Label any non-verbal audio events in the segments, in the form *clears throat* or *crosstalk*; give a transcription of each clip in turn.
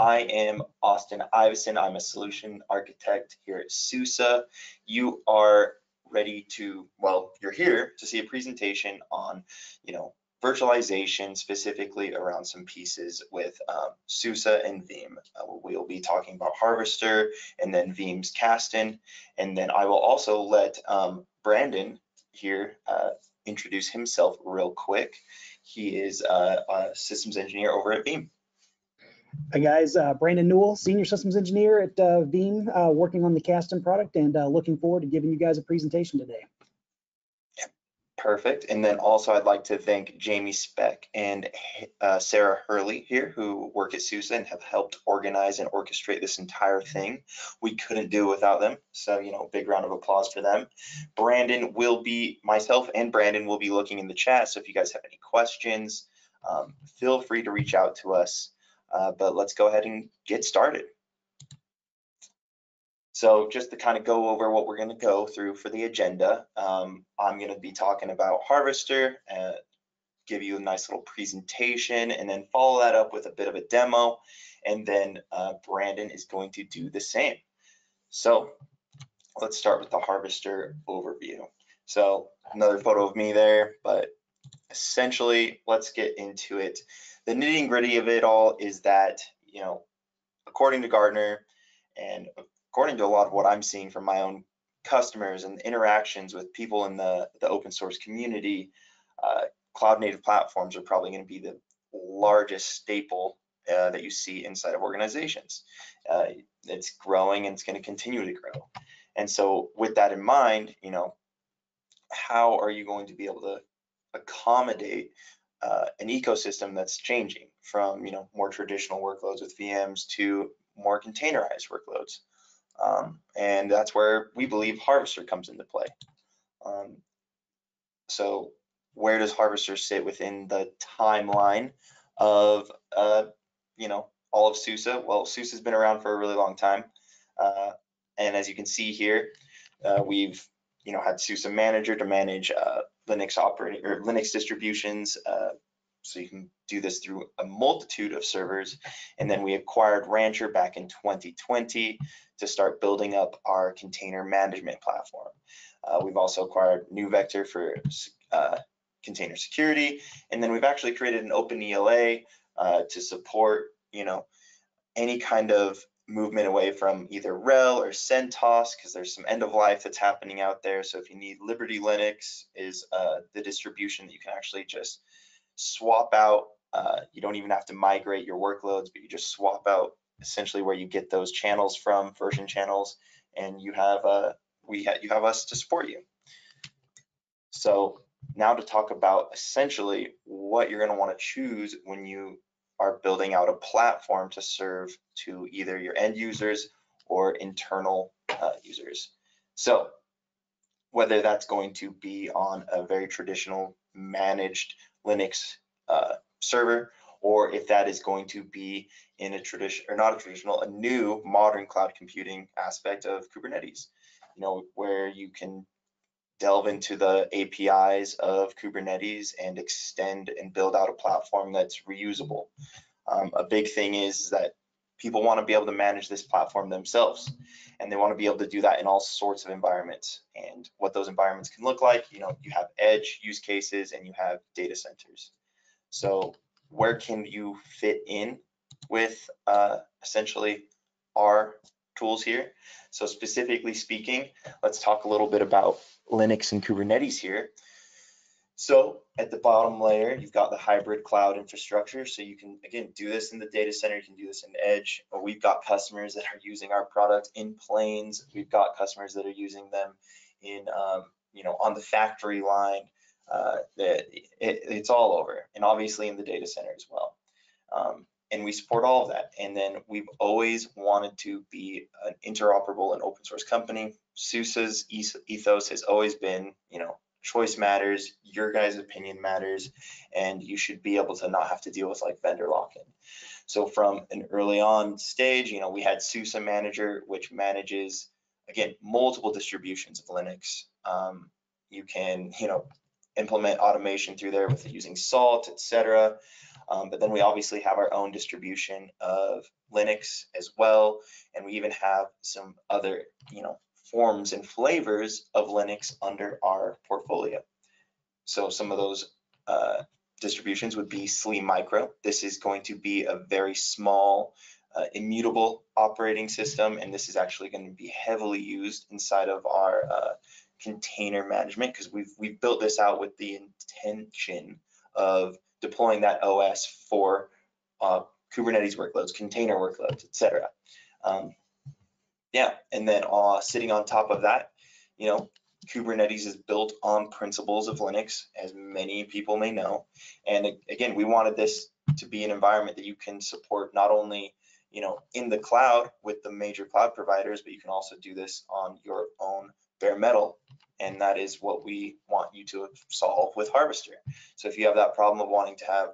I am Austin Iveson. I'm a solution architect here at SUSE. You are ready to, well, you're here to see a presentation on, you know, virtualization specifically around some pieces with um, SUSE and Veeam. Uh, we'll be talking about Harvester and then Veeam's Kasten. And then I will also let um, Brandon here uh, introduce himself real quick. He is uh, a systems engineer over at Veeam. Hi guys, uh, Brandon Newell, Senior Systems Engineer at uh, Veeam, uh, working on the Kasten product and uh, looking forward to giving you guys a presentation today. Perfect. And then also I'd like to thank Jamie Speck and uh, Sarah Hurley here who work at SUSE and have helped organize and orchestrate this entire thing. We couldn't do it without them. So, you know, big round of applause for them. Brandon will be, myself and Brandon will be looking in the chat. So if you guys have any questions, um, feel free to reach out to us. Uh, but let's go ahead and get started. So just to kind of go over what we're going to go through for the agenda, um, I'm going to be talking about Harvester, uh, give you a nice little presentation, and then follow that up with a bit of a demo, and then uh, Brandon is going to do the same. So let's start with the Harvester overview. So another photo of me there, but essentially let's get into it. The nitty gritty of it all is that, you know, according to Gartner and according to a lot of what I'm seeing from my own customers and interactions with people in the, the open source community, uh, cloud native platforms are probably going to be the largest staple uh, that you see inside of organizations. Uh, it's growing and it's going to continue to grow. And so with that in mind, you know, how are you going to be able to accommodate uh, an ecosystem that's changing from, you know, more traditional workloads with VMs to more containerized workloads? Um, and that's where we believe Harvester comes into play. Um, so where does Harvester sit within the timeline of, uh, you know, all of SUSE? Well, SUSE has been around for a really long time. Uh, and as you can see here, uh, we've, you know, had SUSE Manager to manage uh, Linux operating or Linux distributions, uh, so you can do this through a multitude of servers. And then we acquired Rancher back in 2020 to start building up our container management platform. Uh, we've also acquired NeuVector for uh, container security. And then we've actually created an open ELA uh, to support, you know, any kind of movement away from either RHEL or CentOS because there's some end of life that's happening out there. So if you need Liberty Linux is uh, the distribution that you can actually just swap out. Uh, you don't even have to migrate your workloads, but you just swap out essentially where you get those channels from, version channels, and you have uh, we ha you have us to support you. So now to talk about essentially what you're going to want to choose when you are building out a platform to serve to either your end users or internal uh, users. So whether that's going to be on a very traditional managed Linux uh, server, or if that is going to be in a tradition or not a traditional, a new modern cloud computing aspect of Kubernetes, you know, where you can delve into the APIs of Kubernetes and extend and build out a platform that's reusable. Um, a big thing is that people want to be able to manage this platform themselves and they want to be able to do that in all sorts of environments and what those environments can look like you know you have edge use cases and you have data centers so where can you fit in with uh, essentially our tools here so specifically speaking let's talk a little bit about linux and kubernetes here so at the bottom layer, you've got the hybrid cloud infrastructure. So you can, again, do this in the data center, you can do this in Edge. We've got customers that are using our product in planes. We've got customers that are using them in, um, you know, on the factory line. Uh, it, it, it's all over, and obviously in the data center as well. Um, and we support all of that. And then we've always wanted to be an interoperable and open source company. SUSE's ethos has always been, you know, choice matters, your guys' opinion matters, and you should be able to not have to deal with like vendor lock-in. So from an early on stage, you know, we had SUSE Manager, which manages, again, multiple distributions of Linux. Um, you can, you know, implement automation through there with using Salt, etc. Um, but then we obviously have our own distribution of Linux as well. And we even have some other, you know, forms and flavors of Linux under our portfolio. So some of those uh, distributions would be SLE Micro. This is going to be a very small uh, immutable operating system, and this is actually going to be heavily used inside of our uh, container management because we've we've built this out with the intention of deploying that OS for uh, Kubernetes workloads, container workloads, etc. Um, yeah, and then uh, sitting on top of that, you know, Kubernetes is built on principles of Linux, as many people may know. And again, we wanted this to be an environment that you can support not only you know, in the cloud with the major cloud providers, but you can also do this on your own bare metal. And that is what we want you to solve with Harvester. So if you have that problem of wanting to have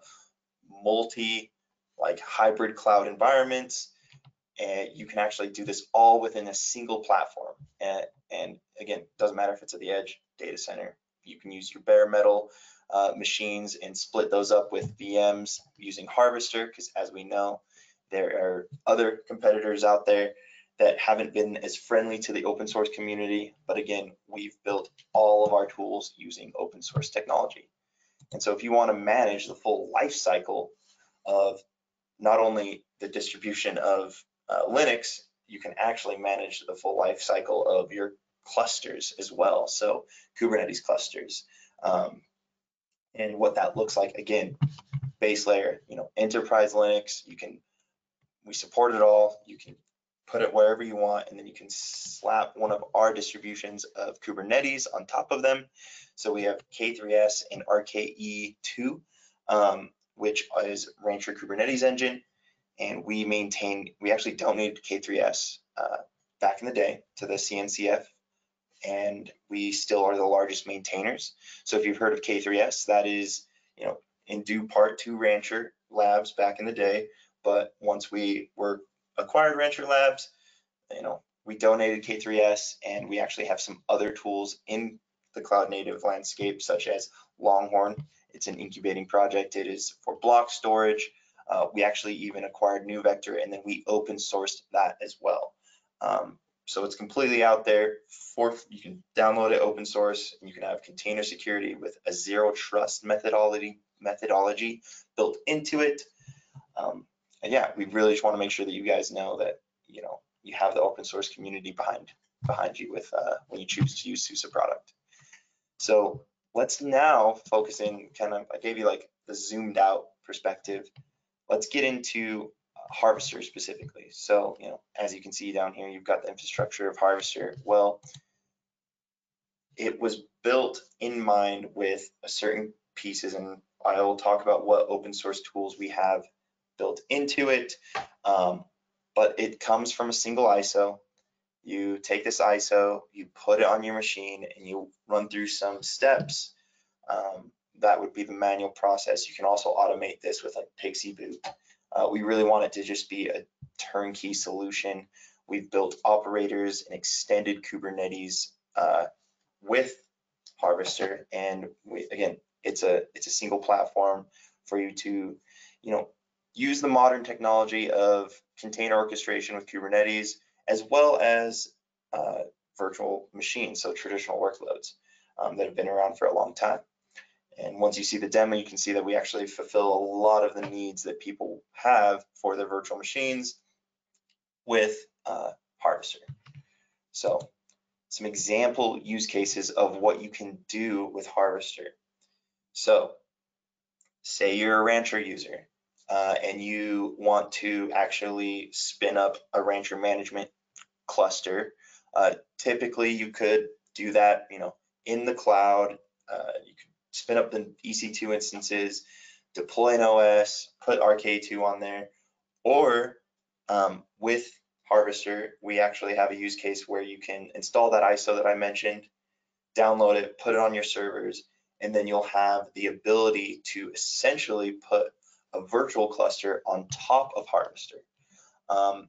multi like hybrid cloud environments, and you can actually do this all within a single platform. And, and again, doesn't matter if it's at the edge data center, you can use your bare metal uh, machines and split those up with VMs using Harvester, because as we know, there are other competitors out there that haven't been as friendly to the open source community, but again, we've built all of our tools using open source technology. And so if you want to manage the full life cycle of not only the distribution of uh, Linux, you can actually manage the full life cycle of your clusters as well. So Kubernetes clusters. Um, and what that looks like, again, base layer, you know, enterprise Linux, you can we support it all. You can put it wherever you want, and then you can slap one of our distributions of Kubernetes on top of them. So we have K3S and RKE2, um, which is Rancher Kubernetes engine. And we maintain, we actually donated K3S uh, back in the day to the CNCF, and we still are the largest maintainers. So if you've heard of K3S, that is, you know, in due part to Rancher Labs back in the day, but once we were acquired Rancher Labs, you know, we donated K3S and we actually have some other tools in the cloud native landscape, such as Longhorn. It's an incubating project. It is for block storage. Uh, we actually even acquired NeuVector, and then we open sourced that as well. Um, so it's completely out there for, you can download it open source and you can have container security with a zero trust methodology methodology built into it. Um, and yeah, we really just want to make sure that you guys know that you know you have the open source community behind behind you with uh, when you choose to use SUSE product. So let's now focus in kind of I gave you like the zoomed out perspective. Let's get into Harvester specifically. So you know as you can see down here, you've got the infrastructure of Harvester. Well, it was built in mind with a certain pieces and I will talk about what open source tools we have built into it, um, but it comes from a single ISO. You take this ISO, you put it on your machine, and you run through some steps. Um, that would be the manual process. You can also automate this with like PXE Boot. Uh, we really want it to just be a turnkey solution. We've built operators and extended Kubernetes uh, with Harvester, and we, again, it's a it's a single platform for you to, you know, use the modern technology of container orchestration with Kubernetes, as well as uh, virtual machines, so traditional workloads um, that have been around for a long time. And once you see the demo, you can see that we actually fulfill a lot of the needs that people have for their virtual machines with uh, Harvester. So some example use cases of what you can do with Harvester. So say you're a Rancher user uh, and you want to actually spin up a rancher management cluster, uh, typically you could do that, you know, in the cloud. Uh, you could spin up the EC2 instances, deploy an OS, put RKE2 on there, or um, with Harvester, we actually have a use case where you can install that ISO that I mentioned, download it, put it on your servers, and then you'll have the ability to essentially put a virtual cluster on top of Harvester. Um,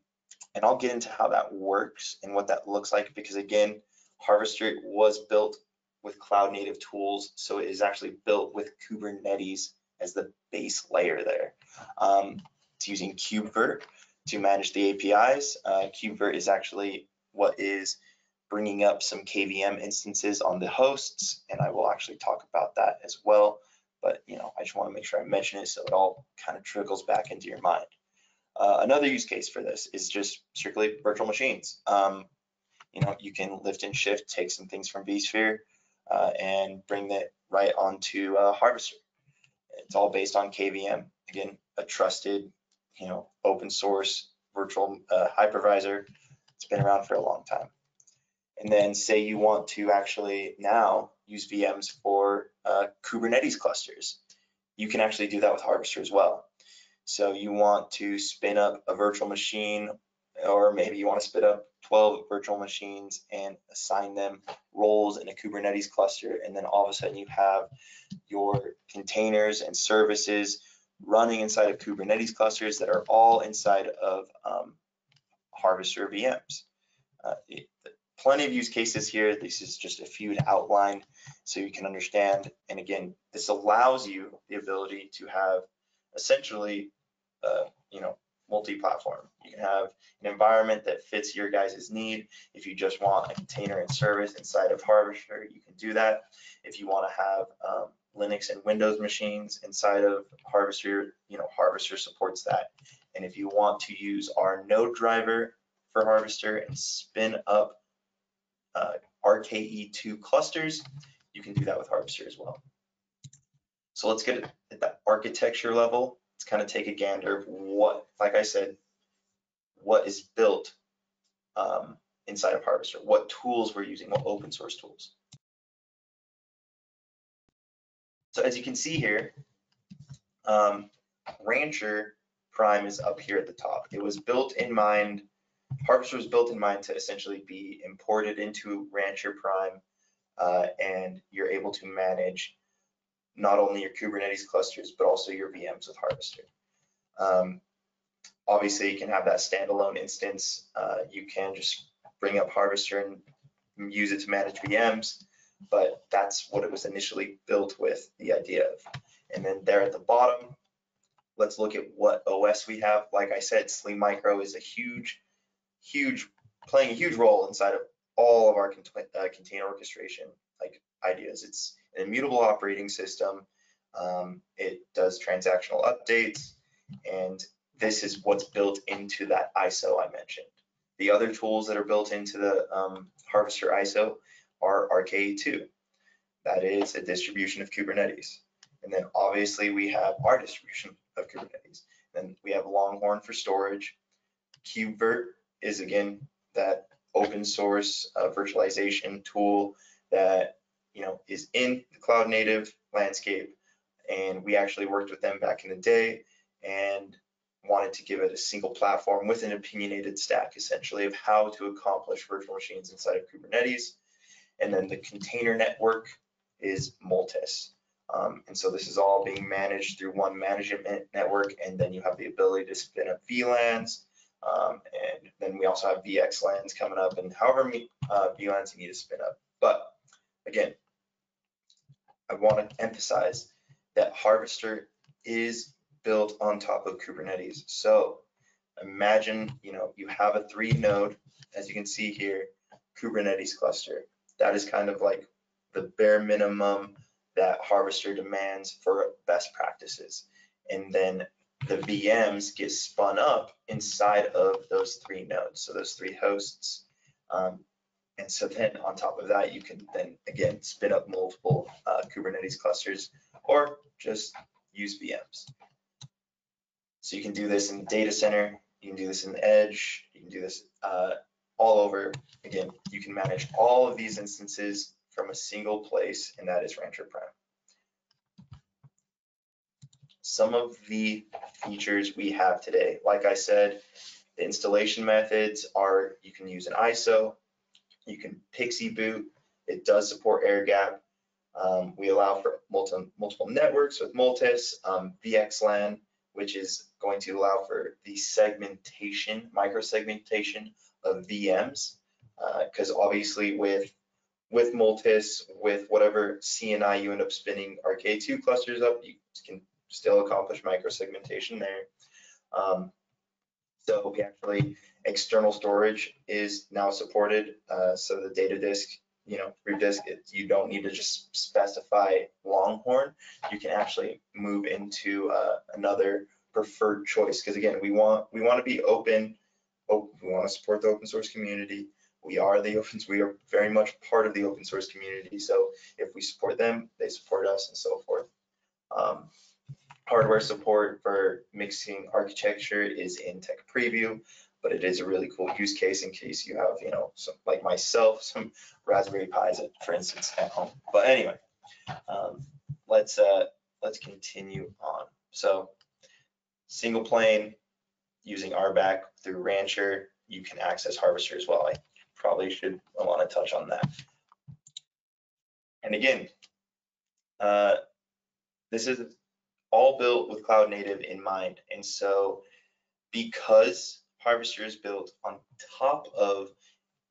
and I'll get into how that works and what that looks like because again, Harvester was built with cloud native tools. So it is actually built with Kubernetes as the base layer there. Um, it's using KubeVirt to manage the APIs. Uh, KubeVirt is actually what is bringing up some KVM instances on the hosts, and I will actually talk about that as well. But you know, I just want to make sure I mention it so it all kind of trickles back into your mind. Uh, another use case for this is just strictly virtual machines. Um, you know, you can lift and shift, take some things from vSphere uh, and bring that right onto uh, Harvester. It's all based on KVM. Again, a trusted, you know, open source virtual uh, hypervisor. It's been around for a long time. And then say you want to actually now use VMs for uh, Kubernetes clusters. You can actually do that with Harvester as well. So you want to spin up a virtual machine, or maybe you want to spin up 12 virtual machines and assign them roles in a Kubernetes cluster. And then all of a sudden you have your containers and services running inside of Kubernetes clusters that are all inside of um, Harvester VMs. Uh, it, plenty of use cases here. This is just a few to outline so you can understand. And again, this allows you the ability to have essentially, uh, you know, multi-platform. You can have an environment that fits your guys' need. If you just want a container and service inside of Harvester, you can do that. If you want to have um, Linux and Windows machines inside of Harvester, you know, Harvester supports that. And if you want to use our node driver for Harvester and spin up uh, RKE2 clusters, you can do that with Harvester as well. So let's get at the architecture level. Let's kind of take a gander what, like I said, what is built um, inside of Harvester, what tools we're using, what open source tools. So as you can see here, um, Rancher Prime is up here at the top. It was built in mind Harvester was built in mind to essentially be imported into Rancher Prime, uh, and you're able to manage not only your Kubernetes clusters, but also your VMs with Harvester. Um, obviously, you can have that standalone instance. Uh, you can just bring up Harvester and use it to manage VMs, but that's what it was initially built with the idea of. And then there at the bottom, let's look at what OS we have. Like I said, SLE Micro is a huge huge, playing a huge role inside of all of our uh, container orchestration like ideas. It's an immutable operating system. Um, it does transactional updates, and this is what's built into that ISO I mentioned. The other tools that are built into the um, Harvester ISO are RKE2. That is a distribution of Kubernetes. And then obviously we have our distribution of Kubernetes. Then we have Longhorn for storage, KubeVirt is again that open source uh, virtualization tool that you know is in the cloud native landscape. And we actually worked with them back in the day and wanted to give it a single platform with an opinionated stack essentially of how to accomplish virtual machines inside of Kubernetes. And then the container network is Multus. Um, and so this is all being managed through one management network and then you have the ability to spin up VLANs um, and then we also have VXLANs coming up and however many uh, VLANs you need to spin up. But again, I want to emphasize that Harvester is built on top of Kubernetes. So imagine, you know, you have a three node, as you can see here, Kubernetes cluster. That is kind of like the bare minimum that Harvester demands for best practices. And then the VMs get spun up inside of those three nodes, so those three hosts. Um, and so then on top of that, you can then again spin up multiple uh, Kubernetes clusters or just use VMs. So you can do this in the data center, you can do this in the edge, you can do this uh, all over. Again, you can manage all of these instances from a single place, and that is Rancher Prime some of the features we have today. Like I said, the installation methods are you can use an ISO, you can PXE boot, it does support air gap. Um, we allow for multi, multiple networks with Multus, um, VXLAN, which is going to allow for the segmentation, micro segmentation of VMs, because uh, obviously with with Multus, with whatever CNI you end up spinning RKE2 clusters up, you can still accomplish microsegmentation there. Um, so we actually, external storage is now supported. Uh, so the data disk, you know, your disk, it- you don't need to just specify Longhorn. You can actually move into uh, another preferred choice. Because again, we want, we want to be open. Oh, we want to support the open source community. We are the open, we are very much part of the open source community. So if we support them, they support us and so forth. Um, hardware support for mixing architecture is in tech preview, but it is a really cool use case in case you have, you know, some, like myself, *laughs* some Raspberry Pis, for instance, at home. But anyway, um, let's, uh, let's continue on. So single plane using RBAC through Rancher, you can access Harvester as well. I probably should, want to touch on that. And again, uh, this is all built with cloud native in mind. And so because Harvester is built on top of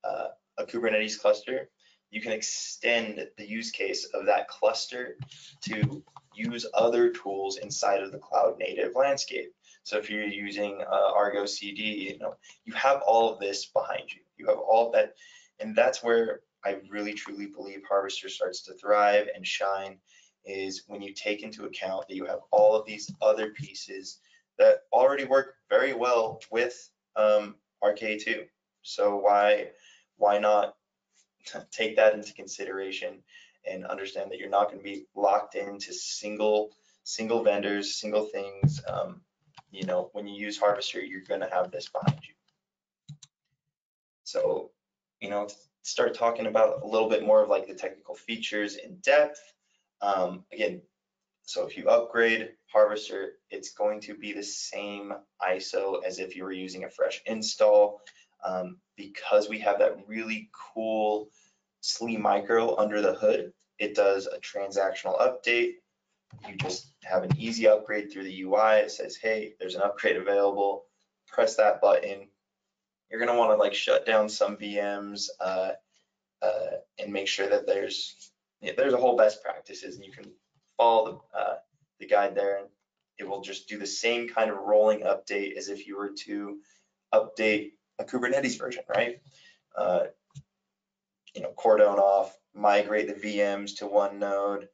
uh, a Kubernetes cluster, you can extend the use case of that cluster to use other tools inside of the cloud native landscape. So if you're using uh, Argo CD, you know, you have all of this behind you. You have all that, and that's where I really truly believe Harvester starts to thrive and shine is when you take into account that you have all of these other pieces that already work very well with um, RKE2. So why why not *laughs* take that into consideration and understand that you're not going to be locked into single single vendors, single things. Um, you know, when you use Harvester, you're going to have this behind you. So, you know, start talking about a little bit more of like the technical features in depth. Um, again, so if you upgrade Harvester, it's going to be the same ISO as if you were using a fresh install. Um, because we have that really cool SLE micro under the hood, it does a transactional update. You just have an easy upgrade through the UI. It says, hey, there's an upgrade available. Press that button. You're gonna wanna like shut down some VMs uh, uh, and make sure that there's there's a whole best practices and you can follow the, uh, the guide there and it will just do the same kind of rolling update as if you were to update a Kubernetes version, right? Uh, you know, cordon off, migrate the VMs to one node,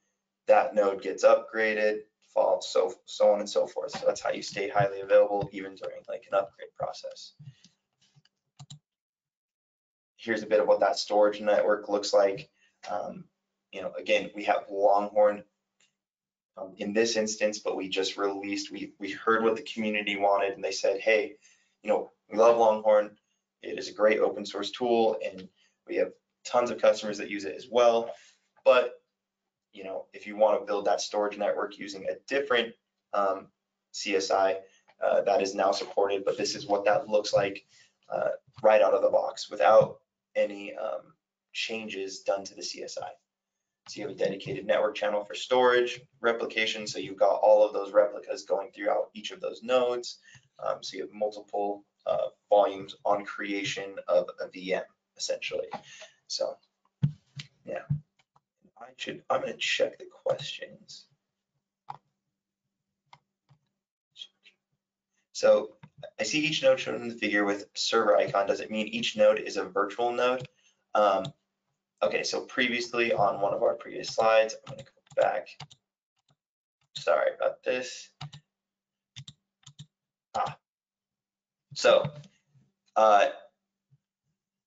that node gets upgraded, fall, so, so on and so forth. So that's how you stay highly available even during like an upgrade process. Here's a bit of what that storage network looks like. Um, you know, again, we have Longhorn um, in this instance, but we just released, we, we heard what the community wanted and they said, hey, you know, we love Longhorn. It is a great open source tool and we have tons of customers that use it as well. But, you know, if you want to build that storage network using a different um, CSI, uh, that is now supported, but this is what that looks like uh, right out of the box without any um, changes done to the CSI. So you have a dedicated network channel for storage, replication, so you've got all of those replicas going throughout each of those nodes. Um, so you have multiple uh, volumes on creation of a VM, essentially. So, yeah. I should, I'm gonna check the questions. So I see each node shown in the figure with server icon. Does it mean each node is a virtual node? Um, okay, so previously on one of our previous slides, I'm gonna go back. Sorry about this. Ah. So, uh,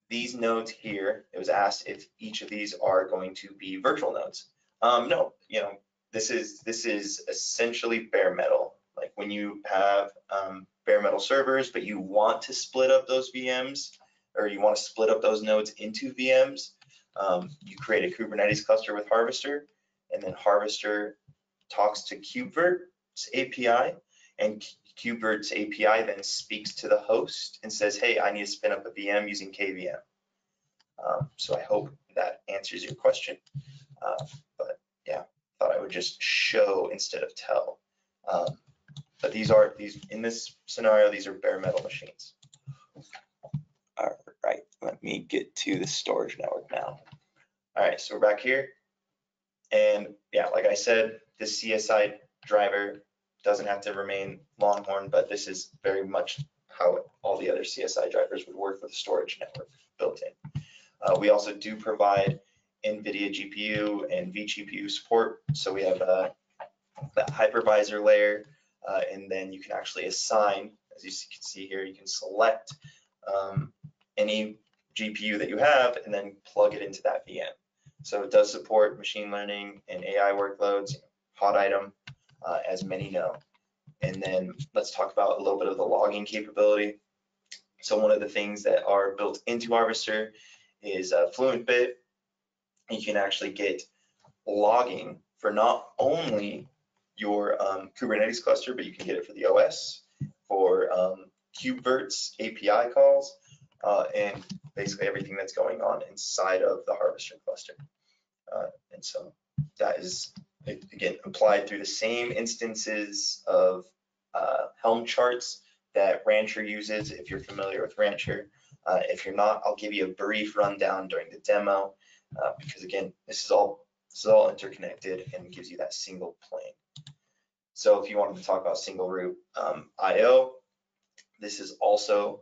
these nodes here, it was asked if each of these are going to be virtual nodes. Um, no, you know, this is this is essentially bare metal. Like when you have um, bare metal servers, but you want to split up those VMs or you want to split up those nodes into VMs, um, you create a Kubernetes cluster with Harvester, and then Harvester talks to KubeVirt's API, and KubeVirt's API then speaks to the host and says, hey, I need to spin up a VM using KVM. Um, so I hope that answers your question. Uh, but yeah, thought I would just show instead of tell. Um, but these are, these in this scenario, these are bare metal machines. All right, let me get to the storage network now. All right, so we're back here. And yeah, like I said, this CSI driver doesn't have to remain Longhorn, but this is very much how all the other CSI drivers would work with a storage network built in. Uh, we also do provide NVIDIA GPU and vGPU support. So we have uh, that hypervisor layer, uh, and then you can actually assign, as you can see here, you can select um, any GPU that you have and then plug it into that VM. So it does support machine learning and AI workloads, hot item, uh, as many know. And then let's talk about a little bit of the logging capability. So one of the things that are built into Harvester is uh, FluentBit. You can actually get logging for not only your um, Kubernetes cluster, but you can get it for the OS, for um, KubeVirt's API calls, uh, and basically everything that's going on inside of the Harvester cluster. Uh, and so that is, again, applied through the same instances of uh, Helm charts that Rancher uses, if you're familiar with Rancher. Uh, if you're not, I'll give you a brief rundown during the demo, uh, because again, this is all this is all interconnected and gives you that single plane. So if you wanted to talk about single root um, IO, this is also,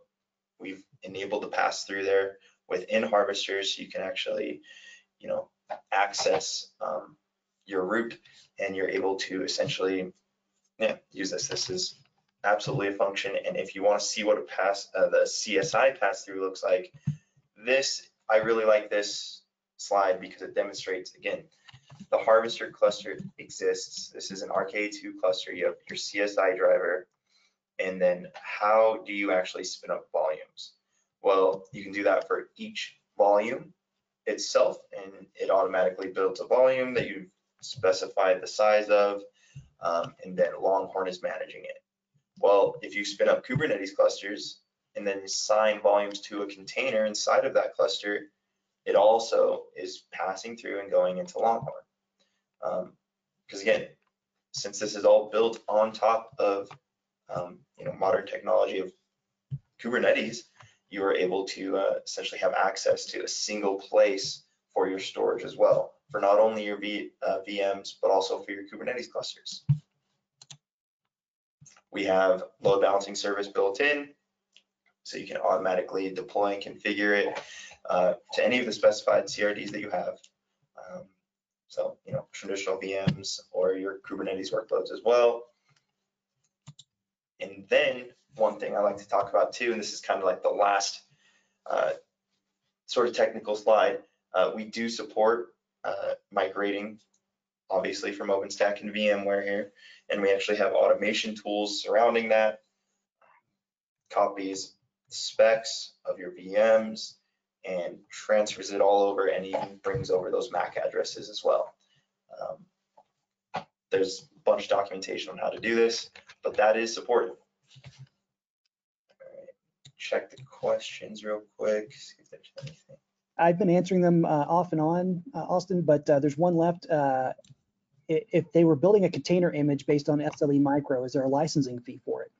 we've enabled the pass through there within harvesters. You can actually, you know, access um, your root and you're able to essentially yeah, use this. This is absolutely a function. And if you want to see what a pass, uh, the CSI pass through looks like, this, I really like this slide because it demonstrates, again, the harvester cluster exists. This is an RKE2 cluster. You have your CSI driver. And then how do you actually spin up volumes? Well, you can do that for each volume itself, and it automatically builds a volume that you've specified the size of, um, and then Longhorn is managing it. Well, if you spin up Kubernetes clusters and then assign volumes to a container inside of that cluster, it also is passing through and going into Longhorn. Because um, again, since this is all built on top of um, you know modern technology of Kubernetes, you are able to uh, essentially have access to a single place for your storage as well, for not only your v, uh, VMs, but also for your Kubernetes clusters. We have load balancing service built in, so you can automatically deploy and configure it uh, to any of the specified CRDs that you have. Um, so, you know, traditional VMs or your Kubernetes workloads as well. And then one thing I like to talk about too, and this is kind of like the last uh, sort of technical slide, uh, we do support uh, migrating obviously from OpenStack and VMware here, and we actually have automation tools surrounding that, copies specs of your VMs, and transfers it all over and even brings over those MAC addresses as well. Um, there's a bunch of documentation on how to do this, but that is supported. All right, check the questions real quick, see if there's anything. I've been answering them uh, off and on, uh, Austin, but uh, there's one left. Uh, if they were building a container image based on SLE Micro, is there a licensing fee for it?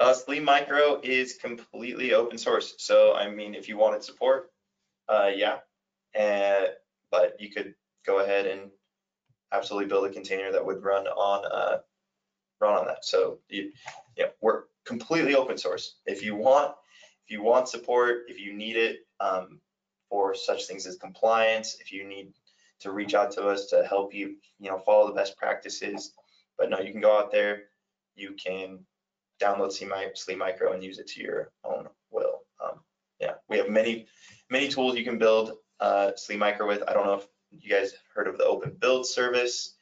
Uh, SLE Micro is completely open source. So, I mean, if you wanted support, uh, yeah. And, but you could go ahead and absolutely build a container that would run on uh, run on that. So, you, yeah, we're completely open source. If you want, if you want support, if you need it um, for such things as compliance, if you need to reach out to us to help you, you know, follow the best practices. But no, you can go out there, you can download SLE Micro and use it to your own will. Um, yeah, we have many, many tools you can build uh, SLE Micro with. I don't know if you guys have heard of the Open Build service.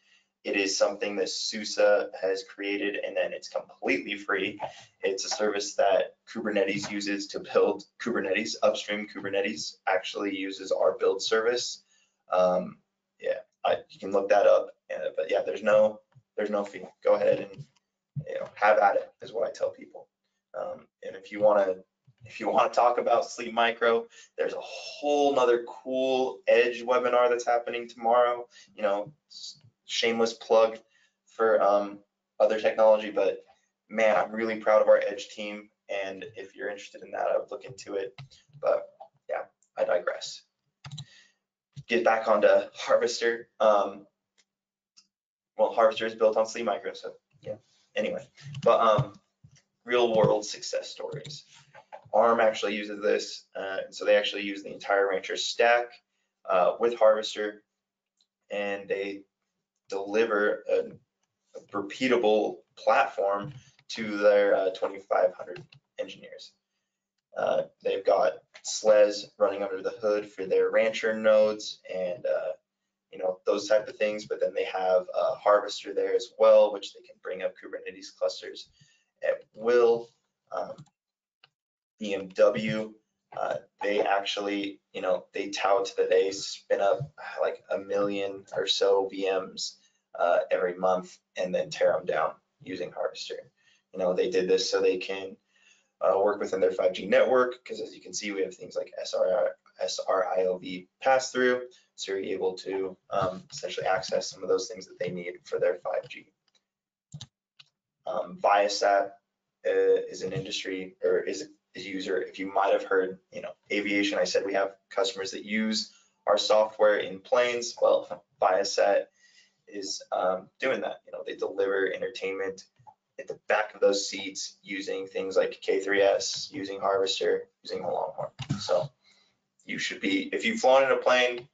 It is something that SUSE has created and then it's completely free. It's a service that Kubernetes uses to build Kubernetes. Upstream Kubernetes actually uses our build service. Um, yeah, I, you can look that up. Uh, but yeah, there's no there's no fee. Go ahead and you know, have at it is what I tell people. Um, and if you want to, if you want to talk about SLE Micro, there's a whole nother cool Edge webinar that's happening tomorrow. You know, shameless plug for um, other technology, but man, I'm really proud of our Edge team. And if you're interested in that, I would look into it. But yeah, I digress. Get back onto Harvester. Um, well, Harvester is built on SLE Micro, so yeah, anyway, but, um, real world success stories. ARM actually uses this, uh, so they actually use the entire rancher stack, uh, with Harvester. And they deliver a a repeatable platform to their uh, 2,500 engineers. Uh, They've got SLES running under the hood for their rancher nodes and, uh, you know, those type of things. But then they have a harvester there as well, which they can bring up Kubernetes clusters at will. Um, BMW, uh, they actually, you know, they tout that they spin up like a million or so VMs uh, every month and then tear them down using Harvester. You know, they did this so they can uh, work within their 5G network because as you can see, we have things like SR, SRIOV pass through. So you're able to um, essentially access some of those things that they need for their 5G. Um, Viasat uh, is an industry or is user. If you might have heard, you know, aviation, I said we have customers that use our software in planes. Well, Viasat is um, doing that. You know, they deliver entertainment at the back of those seats using things like K3S, using Harvester, using the Longhorn. So you should be, if you've flown in a plane,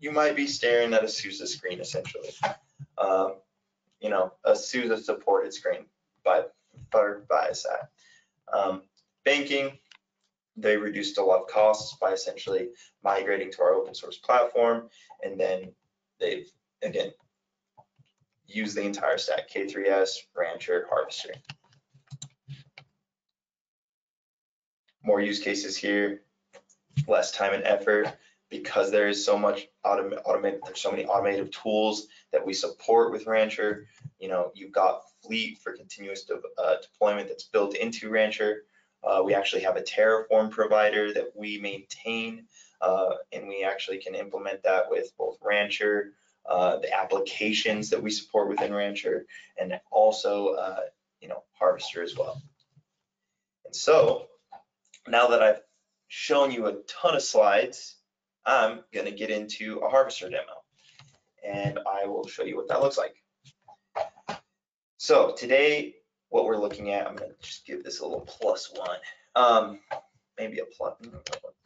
you might be staring at a SUSE screen essentially. Um, you know, a SUSE supported screen by, by Viasat. Um, banking, they reduced a lot of costs by essentially migrating to our open source platform. And then they've, again, used the entire stack, K3S, Rancher, Harvester. More use cases here, less time and effort because there is so much autom automated, there's so many automated tools that we support with Rancher. You know, you've got Fleet for continuous de uh, deployment that's built into Rancher. Uh, we actually have a Terraform provider that we maintain, uh, and we actually can implement that with both Rancher, uh, the applications that we support within Rancher, and also, uh, you know, Harvester as well. And so now that I've shown you a ton of slides, I'm gonna get into a Harvester demo. And I will show you what that looks like. So today, what we're looking at, I'm gonna just give this a little plus one. Um, maybe a plus,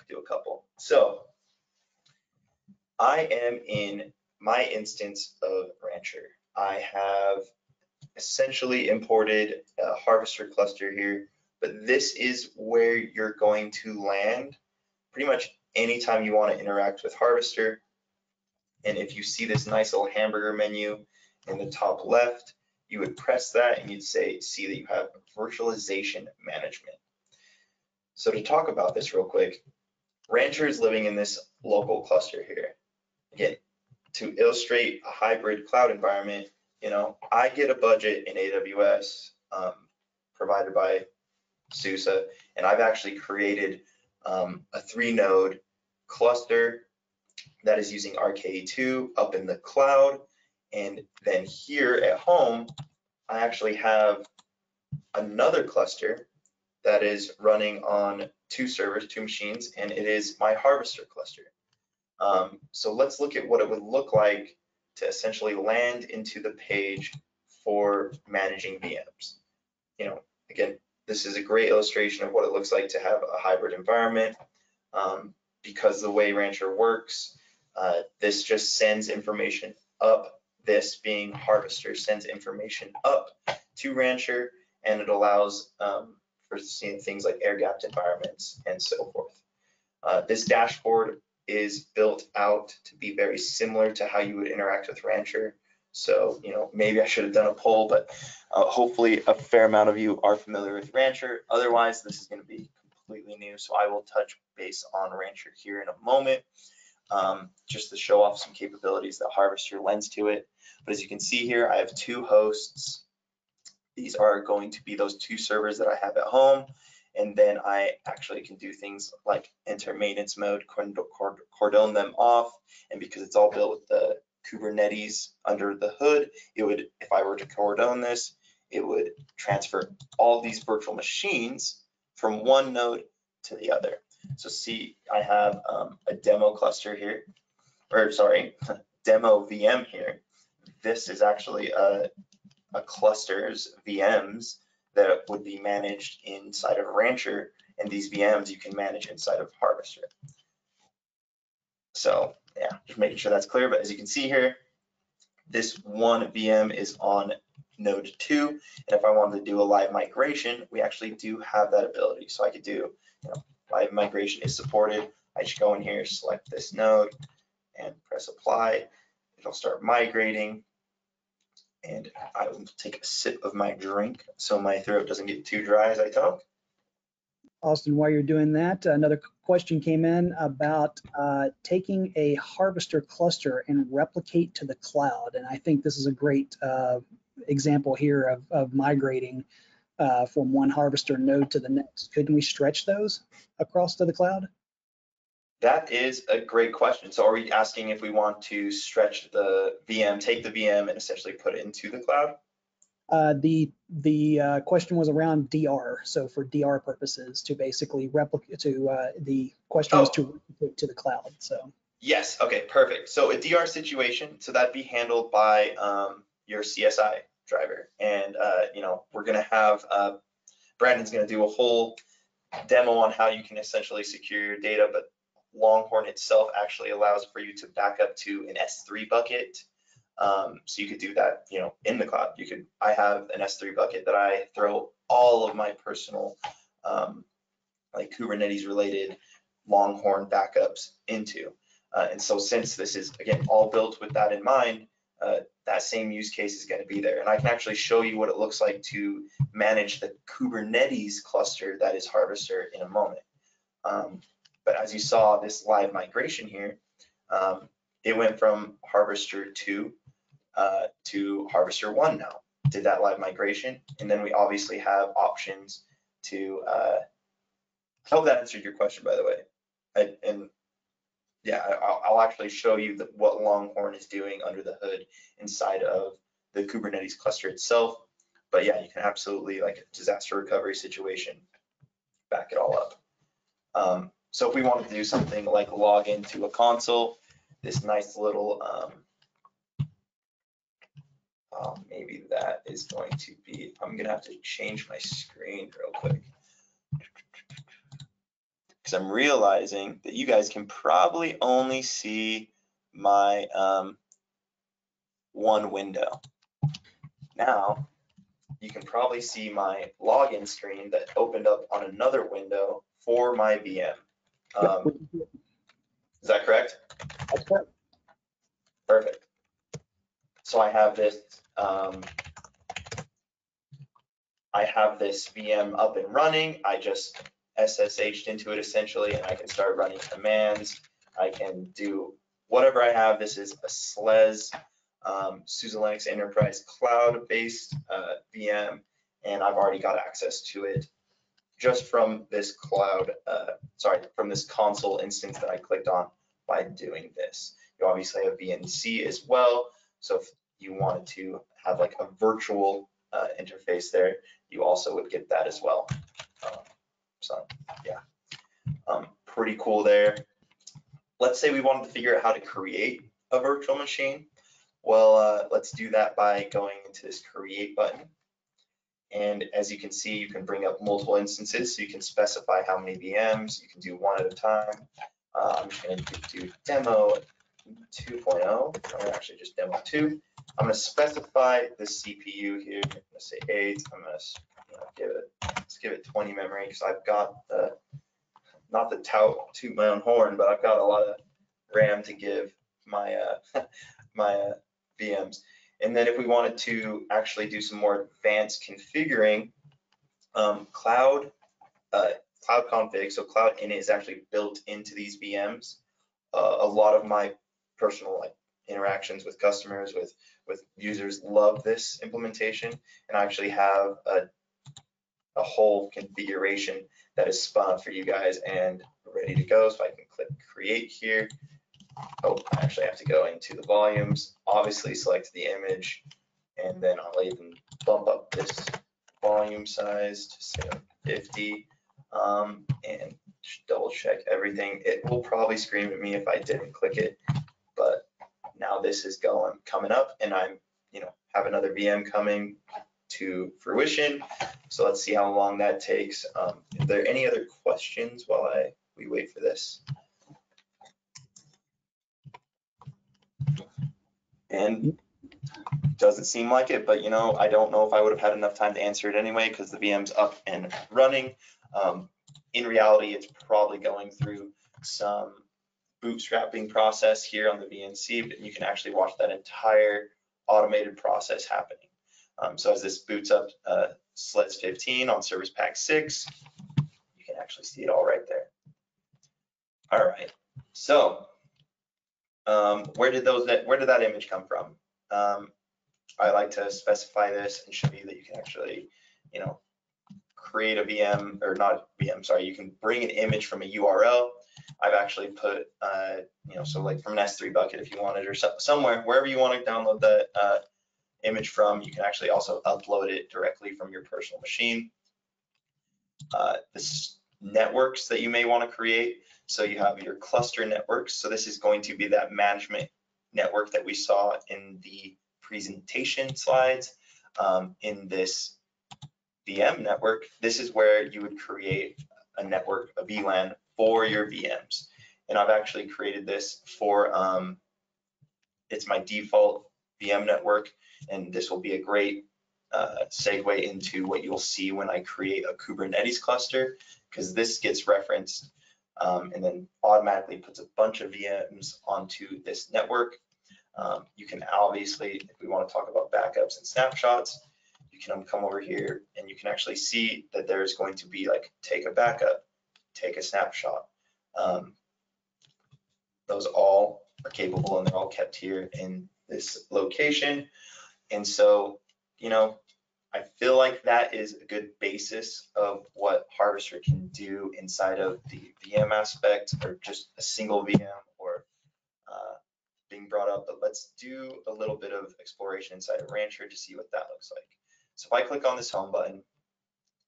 do a couple. So I am in my instance of Rancher. I have essentially imported a harvester cluster here, but this is where you're going to land pretty much anytime you want to interact with harvester. And if you see this nice little hamburger menu in the top left, you would press that and you'd say, see that you have virtualization management. So to talk about this real quick, Rancher is living in this local cluster here. Again, to illustrate a hybrid cloud environment, you know, I get a budget in AWS um, provided by SUSE, and I've actually created um, a three node cluster that is using RKE2 up in the cloud. And then here at home, I actually have another cluster that is running on two servers, two machines, and it is my harvester cluster. Um, so let's look at what it would look like to essentially land into the page for managing VMs. You know, again, this is a great illustration of what it looks like to have a hybrid environment. Um, because the way Rancher works, uh, this just sends information up. This being Harvester sends information up to Rancher, and it allows um, for seeing things like air-gapped environments and so forth. Uh, this dashboard is built out to be very similar to how you would interact with Rancher. So, you know, maybe I should have done a poll, but uh, hopefully a fair amount of you are familiar with Rancher. Otherwise, this is going to be completely new. So I will touch base on Rancher here in a moment, um, just to show off some capabilities that Harvester lends to it. But as you can see here, I have two hosts. These are going to be those two servers that I have at home. And then I actually can do things like enter maintenance mode, cordon them off. And because it's all built with the Kubernetes under the hood, it would, if I were to cordon this, it would transfer all these virtual machines from one node to the other. So see, I have um, a demo cluster here, or sorry, *laughs* demo VM here. This is actually a, a clusters VMs that would be managed inside of Rancher, and these VMs you can manage inside of Harvester. So yeah, just making sure that's clear. But as you can see here, this one VM is on node two. And if I wanted to do a live migration, we actually do have that ability. So I could do, you know, live migration is supported. I just go in here, select this node and press apply. It'll start migrating. And I will take a sip of my drink so my throat doesn't get too dry as I talk. Austin, while you're doing that, another question came in about uh, taking a harvester cluster and replicate to the cloud. And I think this is a great uh, example here of, of migrating uh, from one harvester node to the next. Couldn't we stretch those across to the cloud? That is a great question. So are we asking if we want to stretch the VM, take the VM and essentially put it into the cloud? Uh, the the uh, question was around DR, so for DR purposes, to basically replicate to uh, the question was to replicate to the cloud. So Yes, okay, perfect. So a DR situation, so that'd be handled by um, your CSI driver. And, uh, you know, we're gonna have, uh, Brandon's gonna do a whole demo on how you can essentially secure your data, but Longhorn itself actually allows for you to back up to an S3 bucket. Um, so you could do that, you know, in the cloud. You could, I have an S3 bucket that I throw all of my personal, um, like Kubernetes related Longhorn backups into. Uh, and so since this is, again, all built with that in mind, uh, that same use case is gonna be there. And I can actually show you what it looks like to manage the Kubernetes cluster that is Harvester in a moment. Um, but as you saw, this live migration here, um, it went from Harvester 2 uh, to Harvester 1 now. Did that live migration. And then we obviously have options to, uh, I hope that answered your question, by the way. And, and yeah, I'll, I'll actually show you the, what Longhorn is doing under the hood inside of the Kubernetes cluster itself. But yeah, you can absolutely, like disaster recovery situation, back it all up. Um, so if we wanted to do something like log into a console, this nice little, um, oh, maybe that is going to be, I'm gonna have to change my screen real quick. Because I'm realizing that you guys can probably only see my um, one window. Now, you can probably see my login screen that opened up on another window for my VM. Um, is that correct? That's correct. Perfect. So I have this, um, I have this VM up and running. I just SSH'd into it essentially, and I can start running commands. I can do whatever I have. This is a SLES, um, SUSE Linux Enterprise Cloud-based uh, VM, and I've already got access to it just from this cloud, uh, sorry, from this console instance that I clicked on by doing this. You obviously have VNC as well. So if you wanted to have like a virtual uh, interface there, you also would get that as well. Um, so yeah, um, pretty cool there. Let's say we wanted to figure out how to create a virtual machine. Well, uh, let's do that by going into this create button. And as you can see, you can bring up multiple instances. So you can specify how many VMs, you can do one at a time. Uh, I'm just gonna do demo 2.0, or actually just demo two. I'm gonna specify the CPU here. I'm gonna say eight. I'm gonna give it, let's give it 20 memory because I've got the, not the tout toot my own horn, but I've got a lot of RAM to give my uh, *laughs* my uh, VMs. And then if we wanted to actually do some more advanced configuring, um, cloud uh, cloud config, so cloud init is actually built into these VMs. Uh, a lot of my personal like interactions with customers, with with users love this implementation, and I actually have a a whole configuration that is spun up for you guys and ready to go. So I can click create here. Oh, I actually have to go into the volumes, obviously select the image, and then I'll even bump up this volume size to say 50 um, and double check everything. It will probably scream at me if I didn't click it, but now this is going coming up and I'm, you know, have another VM coming to fruition. So let's see how long that takes. Um, Are there any other questions while I, we wait for this? And doesn't seem like it, but you know, I don't know if I would have had enough time to answer it anyway, because the VM's up and running. Um, In reality, it's probably going through some bootstrapping process here on the VNC, but you can actually watch that entire automated process happening. Um, so as this boots up uh, SLES 15 on Service Pack 6, you can actually see it all right there. All right, so um, where did those where did that image come from? Um, I like to specify this and show you that you can actually, you know, create a VM or not VM, sorry, you can bring an image from a URL. I've actually put, uh, you know, so like from an S3 bucket if you wanted or so, somewhere, wherever you want to download the uh, image from, you can actually also upload it directly from your personal machine. Uh, this networks that you may want to create. So you have your cluster networks. So this is going to be that management network that we saw in the presentation slides. Um, in this VM network, this is where you would create a network, a VLAN for your VMs. And I've actually created this for, um, it's my default VM network, and this will be a great uh, segue into what you'll see when I create a Kubernetes cluster, because this gets referenced um, and then automatically puts a bunch of VMs onto this network. Um, you can obviously, if we want to talk about backups and snapshots, you can come over here and you can actually see that there's going to be like take a backup, take a snapshot. Um, those all are capable and they're all kept here in this location. And so, you know, I feel like that is a good basis of what Harvester can do inside of the VM aspect or just a single VM or uh, being brought up. But let's do a little bit of exploration inside of Rancher to see what that looks like. So if I click on this home button,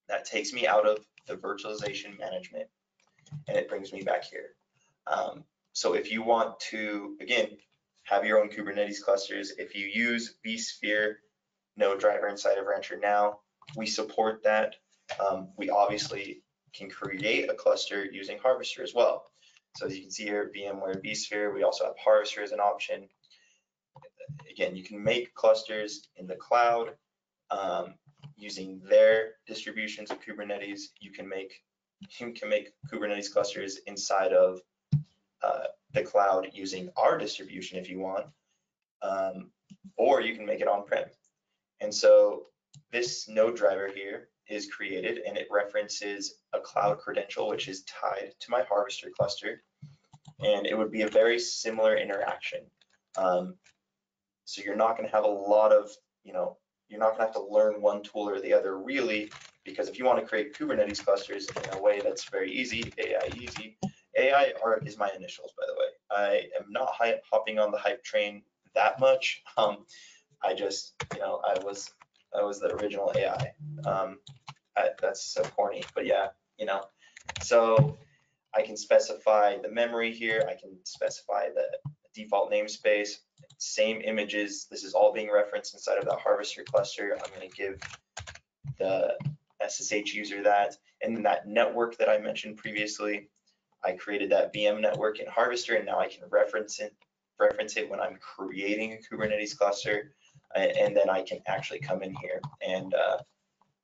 that takes me out of the virtualization management and it brings me back here. Um, so if you want to, again, have your own Kubernetes clusters, if you use vSphere node driver inside of Rancher now, we support that. Um, we obviously can create a cluster using Harvester as well. So as you can see here, VMware vSphere, we also have Harvester as an option. Again, you can make clusters in the cloud um, using their distributions of Kubernetes. You can make you can make Kubernetes clusters inside of uh, the cloud using our distribution if you want, um, or you can make it on-prem. And so this node driver here is created and it references a cloud credential, which is tied to my harvester cluster. And it would be a very similar interaction. Um, so you're not going to have a lot of, you know, you're not going to have to learn one tool or the other really, because if you want to create Kubernetes clusters in a way that's very easy, AI easy, AI art is my initials, by the way. I am not hopping on the hype train that much. *laughs* Um, I just, you know, I was, I was the original AI. Um, I, that's so corny, but yeah, you know. So I can specify the memory here. I can specify the default namespace, same images. This is all being referenced inside of that harvester cluster. I'm going to give the SSH user that. And then that network that I mentioned previously, I created that VM network in Harvester, and now I can reference it, reference it when I'm creating a Kubernetes cluster and then I can actually come in here and uh,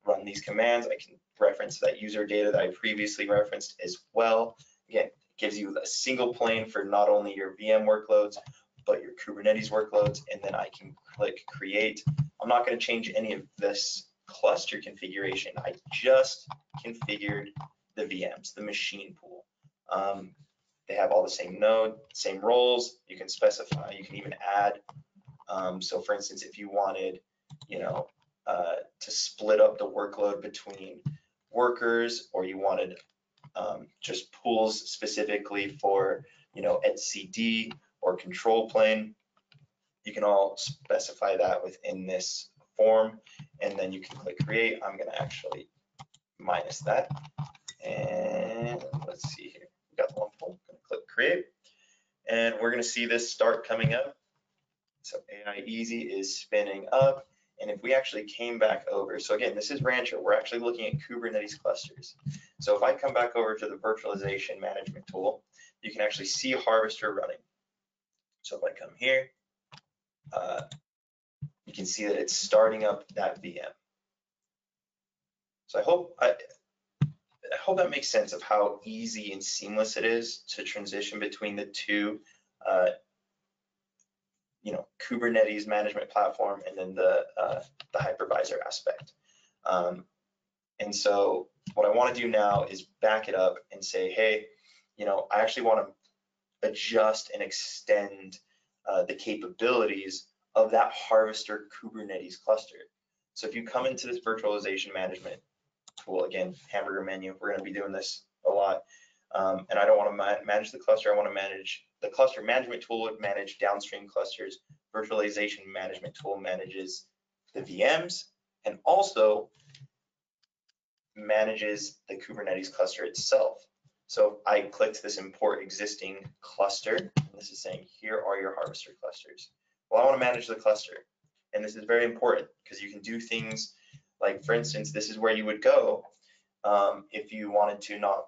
run these commands. I can reference that user data that I previously referenced as well. Again, it gives you a single plane for not only your VM workloads, but your Kubernetes workloads, and then I can click create. I'm not going to change any of this cluster configuration. I just configured the VMs, the machine pool. Um, they have all the same node, same roles. You can specify, you can even add um, so for instance, if you wanted, you know, uh, to split up the workload between workers or you wanted um, just pools specifically for, you know, etcd or control plane, you can all specify that within this form and then you can click create. I'm going to actually minus that. And let's see here. We got the one pool. Click create. And we're going to see this start coming up. So AI Easy is spinning up And if we actually came back over, so again, this is Rancher, we're actually looking at Kubernetes clusters. So if I come back over to the virtualization management tool, you can actually see Harvester running. So if I come here, uh, you can see that it's starting up that VM. So I hope I, I hope that makes sense of how easy and seamless it is to transition between the two, uh, you know, Kubernetes management platform and then the uh, the hypervisor aspect. Um, and so what I want to do now is back it up and say, hey, you know, I actually want to adjust and extend uh, the capabilities of that Harvester Kubernetes cluster. So if you come into this virtualization management tool, again, hamburger menu, we're gonna be doing this a lot. Um, and I don't wanna ma manage the cluster, I wanna manage, the cluster management tool would manage downstream clusters. Virtualization management tool manages the VMs and also manages the Kubernetes cluster itself. So I clicked this import existing cluster. And this is saying, here are your harvester clusters. Well, I want to manage the cluster. And this is very important because you can do things like, for instance, this is where you would go um, if you wanted to not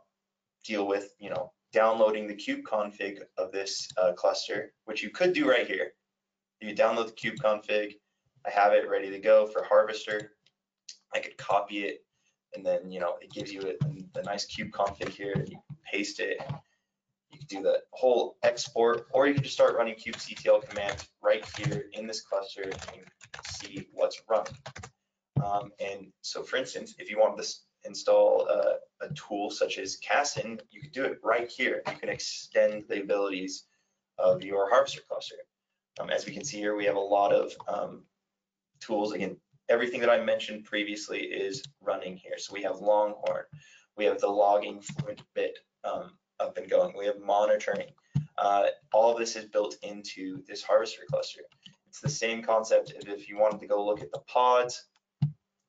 deal with, you know, downloading the kube config of this uh, cluster, which you could do right here. You download the kube config. I have it ready to go for harvester. I could copy it and then, you know, it gives you a, a nice kube config here. You paste it. You can do the whole export, or you can just start running kubectl commands right here in this cluster and see what's run. Um, and so, for instance, if you want to install a, a, tool such as Kasten, you can do it right here. You can extend the abilities of your harvester cluster. Um, as we can see here, we have a lot of um, tools. Again, everything that I mentioned previously is running here. So we have Longhorn, we have the logging Fluentbit um, up and going, we have monitoring. Uh, all of this is built into this harvester cluster. It's the same concept if you wanted to go look at the pods,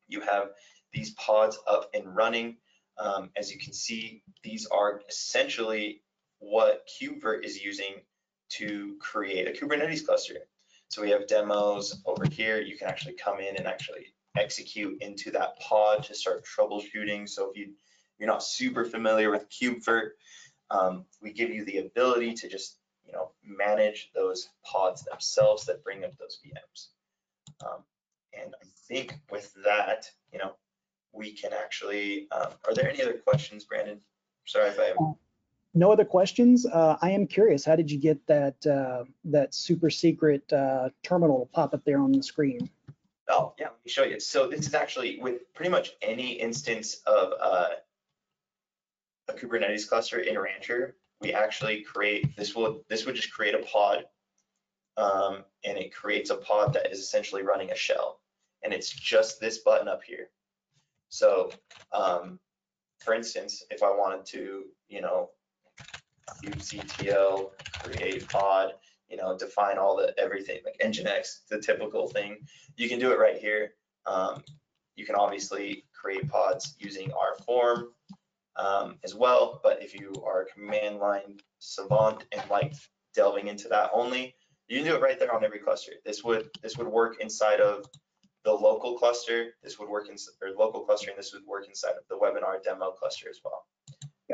you have these pods up and running. Um, as you can see, these are essentially what KubeVirt is using to create a Kubernetes cluster. So we have demos over here. You can actually come in and actually execute into that pod to start troubleshooting. So if you, you're not super familiar with KubeVirt, um, we give you the ability to just you know manage those pods themselves that bring up those VMs. Um, and I think with that, you know, we can actually. Um, are there any other questions, Brandon? Sorry if I. Have... No other questions. Uh, I am curious. How did you get that uh, that super secret uh, terminal pop up there on the screen? Oh yeah, let me show you. So this is actually with pretty much any instance of uh, a Kubernetes cluster in Rancher, we actually create this will this would just create a pod, um, and it creates a pod that is essentially running a shell, and it's just this button up here. So, um, for instance, if I wanted to, you know, kubectl create pod, you know, define all the everything like Nginx, the typical thing, you can do it right here. Um, you can obviously create pods using our form um, as well. But if you are a command line savant and like delving into that only, you can do it right there on every cluster. This would this would work inside of the local cluster. This would work in or local cluster, and this would work inside of the webinar demo cluster as well.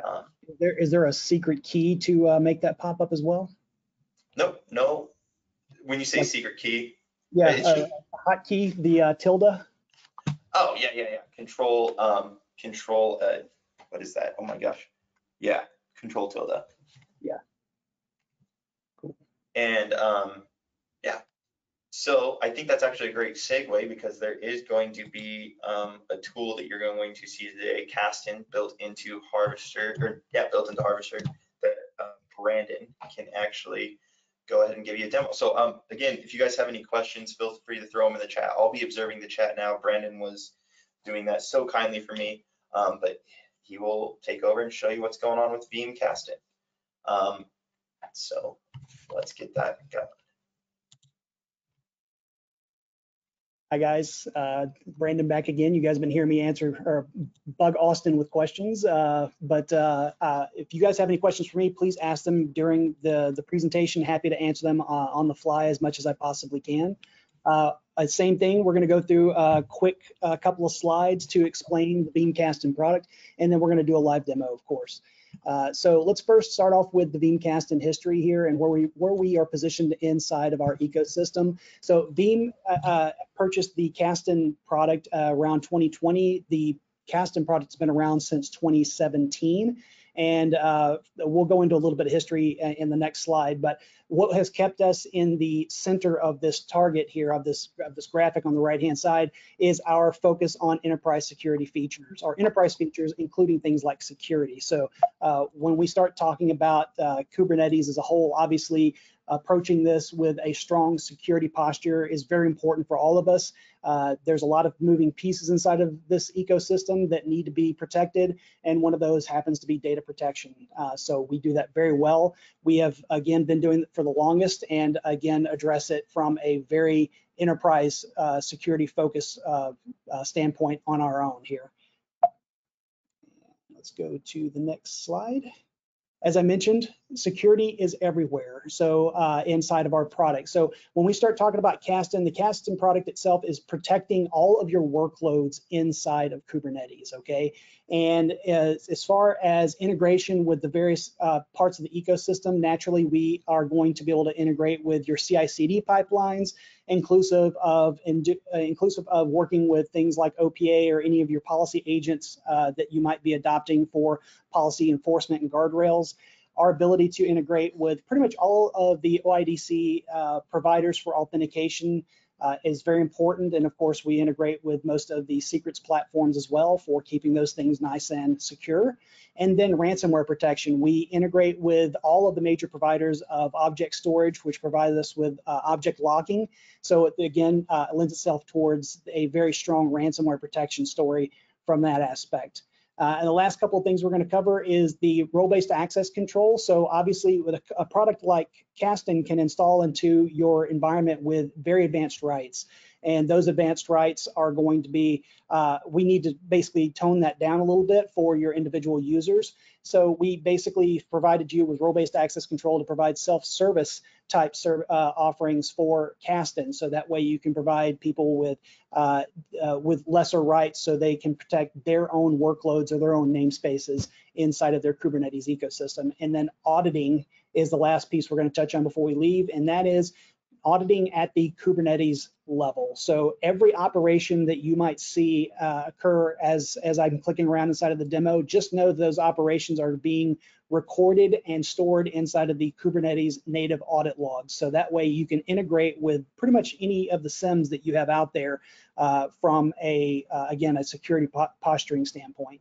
Um, is there is there a secret key to uh, make that pop up as well? Nope, no. When you say like, secret key, yeah, uh, hotkey, the uh, tilde. Oh yeah, yeah, yeah. Control, um, control, uh, what is that? Oh my gosh. Yeah, control tilde. Yeah. Cool. And um, yeah, so I think that's actually a great segue because there is going to be um, a tool that you're going to see today, Kasten, built into Harvester, or yeah, built into Harvester that uh, Brandon can actually go ahead and give you a demo. So um, again, if you guys have any questions, feel free to throw them in the chat. I'll be observing the chat now. Brandon was doing that so kindly for me, um, but he will take over and show you what's going on with Veeam Kasten. Um, so let's get that going. Hi guys, uh, Brandon back again. You guys have been hearing me answer or bug Austin with questions, uh, but uh, uh if you guys have any questions for me, please ask them during the, the presentation. Happy to answer them uh, on the fly as much as I possibly can. Uh, same thing, we're going to go through a quick couple of slides to explain the Veeam Kasten product, and then we're going to do a live demo, of course. Uh, so let's first start off with the Veeam Kasten history here and where we where we are positioned inside of our ecosystem. So Veeam uh, uh purchased the Kasten product uh, around 2020. The Kasten product's been around since 2017 and uh, we'll go into a little bit of history in the next slide. But what has kept us in the center of this target here of this of this graphic on the right hand side is our focus on enterprise security features, our enterprise features, including things like security. So uh, when we start talking about uh, Kubernetes as a whole, obviously approaching this with a strong security posture is very important for all of us. Uh, there's a lot of moving pieces inside of this ecosystem that need to be protected, and one of those happens to be data protection. Uh, so we do that very well. We have, again, been doing it for the longest and, again, address it from a very enterprise uh, security focus uh, uh, standpoint on our own here. Let's go to the next slide as I mentioned, security is everywhere. So uh, inside of our product. So when we start talking about Kasten, the Kasten product itself is protecting all of your workloads inside of Kubernetes. Okay. And as, as far as integration with the various uh, parts of the ecosystem, naturally we are going to be able to integrate with your CI/CD pipelines, inclusive of uh, inclusive of working with things like OPA or any of your policy agents uh, that you might be adopting for policy enforcement and guardrails. Our ability to integrate with pretty much all of the OIDC uh, providers for authentication uh, is very important. And of course, we integrate with most of the secrets platforms as well for keeping those things nice and secure. And then ransomware protection. We integrate with all of the major providers of object storage, which provide us with uh, object locking. So it, again, uh, lends itself towards a very strong ransomware protection story from that aspect. Uh, and the last couple of things we're going to cover is the role-based access control. So obviously with a, a, product like Kasten can install into your environment with very advanced rights. And those advanced rights are going to be, uh, we need to basically tone that down a little bit for your individual users. So we basically provided you with role-based access control to provide self-service type uh, offerings for Kasten. So that way you can provide people with uh, uh, with lesser rights so they can protect their own workloads or their own namespaces inside of their Kubernetes ecosystem. And then auditing is the last piece we're going to touch on before we leave, and that is auditing at the Kubernetes level. So every operation that you might see uh, occur as, as I'm clicking around inside of the demo, just know those operations are being recorded and stored inside of the Kubernetes native audit logs. So that way you can integrate with pretty much any of the SIEMs that you have out there uh, from a, uh, again, a security po posturing standpoint.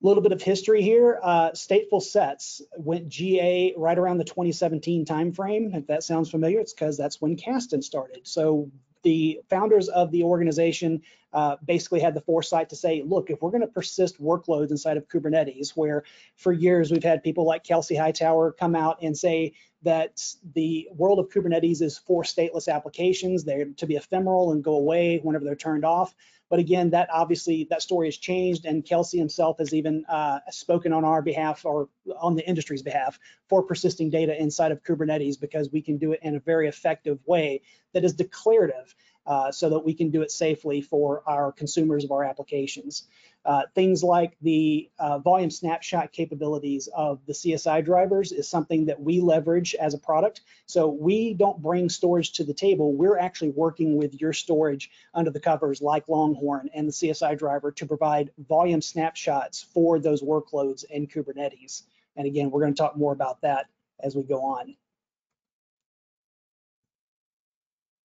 A little bit of history here. Uh, stateful sets went GA right around the 2017 timeframe. If that sounds familiar, it's because that's when Kasten started. So the founders of the organization uh, basically had the foresight to say, look, if we're going to persist workloads inside of Kubernetes, where for years we've had people like Kelsey Hightower come out and say that the world of Kubernetes is for stateless applications, they're to be ephemeral and go away whenever they're turned off. But again, that obviously that story has changed, and Kelsey himself has even uh, spoken on our behalf or on the industry's behalf for persisting data inside of Kubernetes because we can do it in a very effective way that is declarative. Uh, so that we can do it safely for our consumers of our applications. Uh, things like the uh, volume snapshot capabilities of the CSI drivers is something that we leverage as a product. So we don't bring storage to the table. We're actually working with your storage under the covers like Longhorn and the CSI driver to provide volume snapshots for those workloads in Kubernetes. And again, we're going to talk more about that as we go on.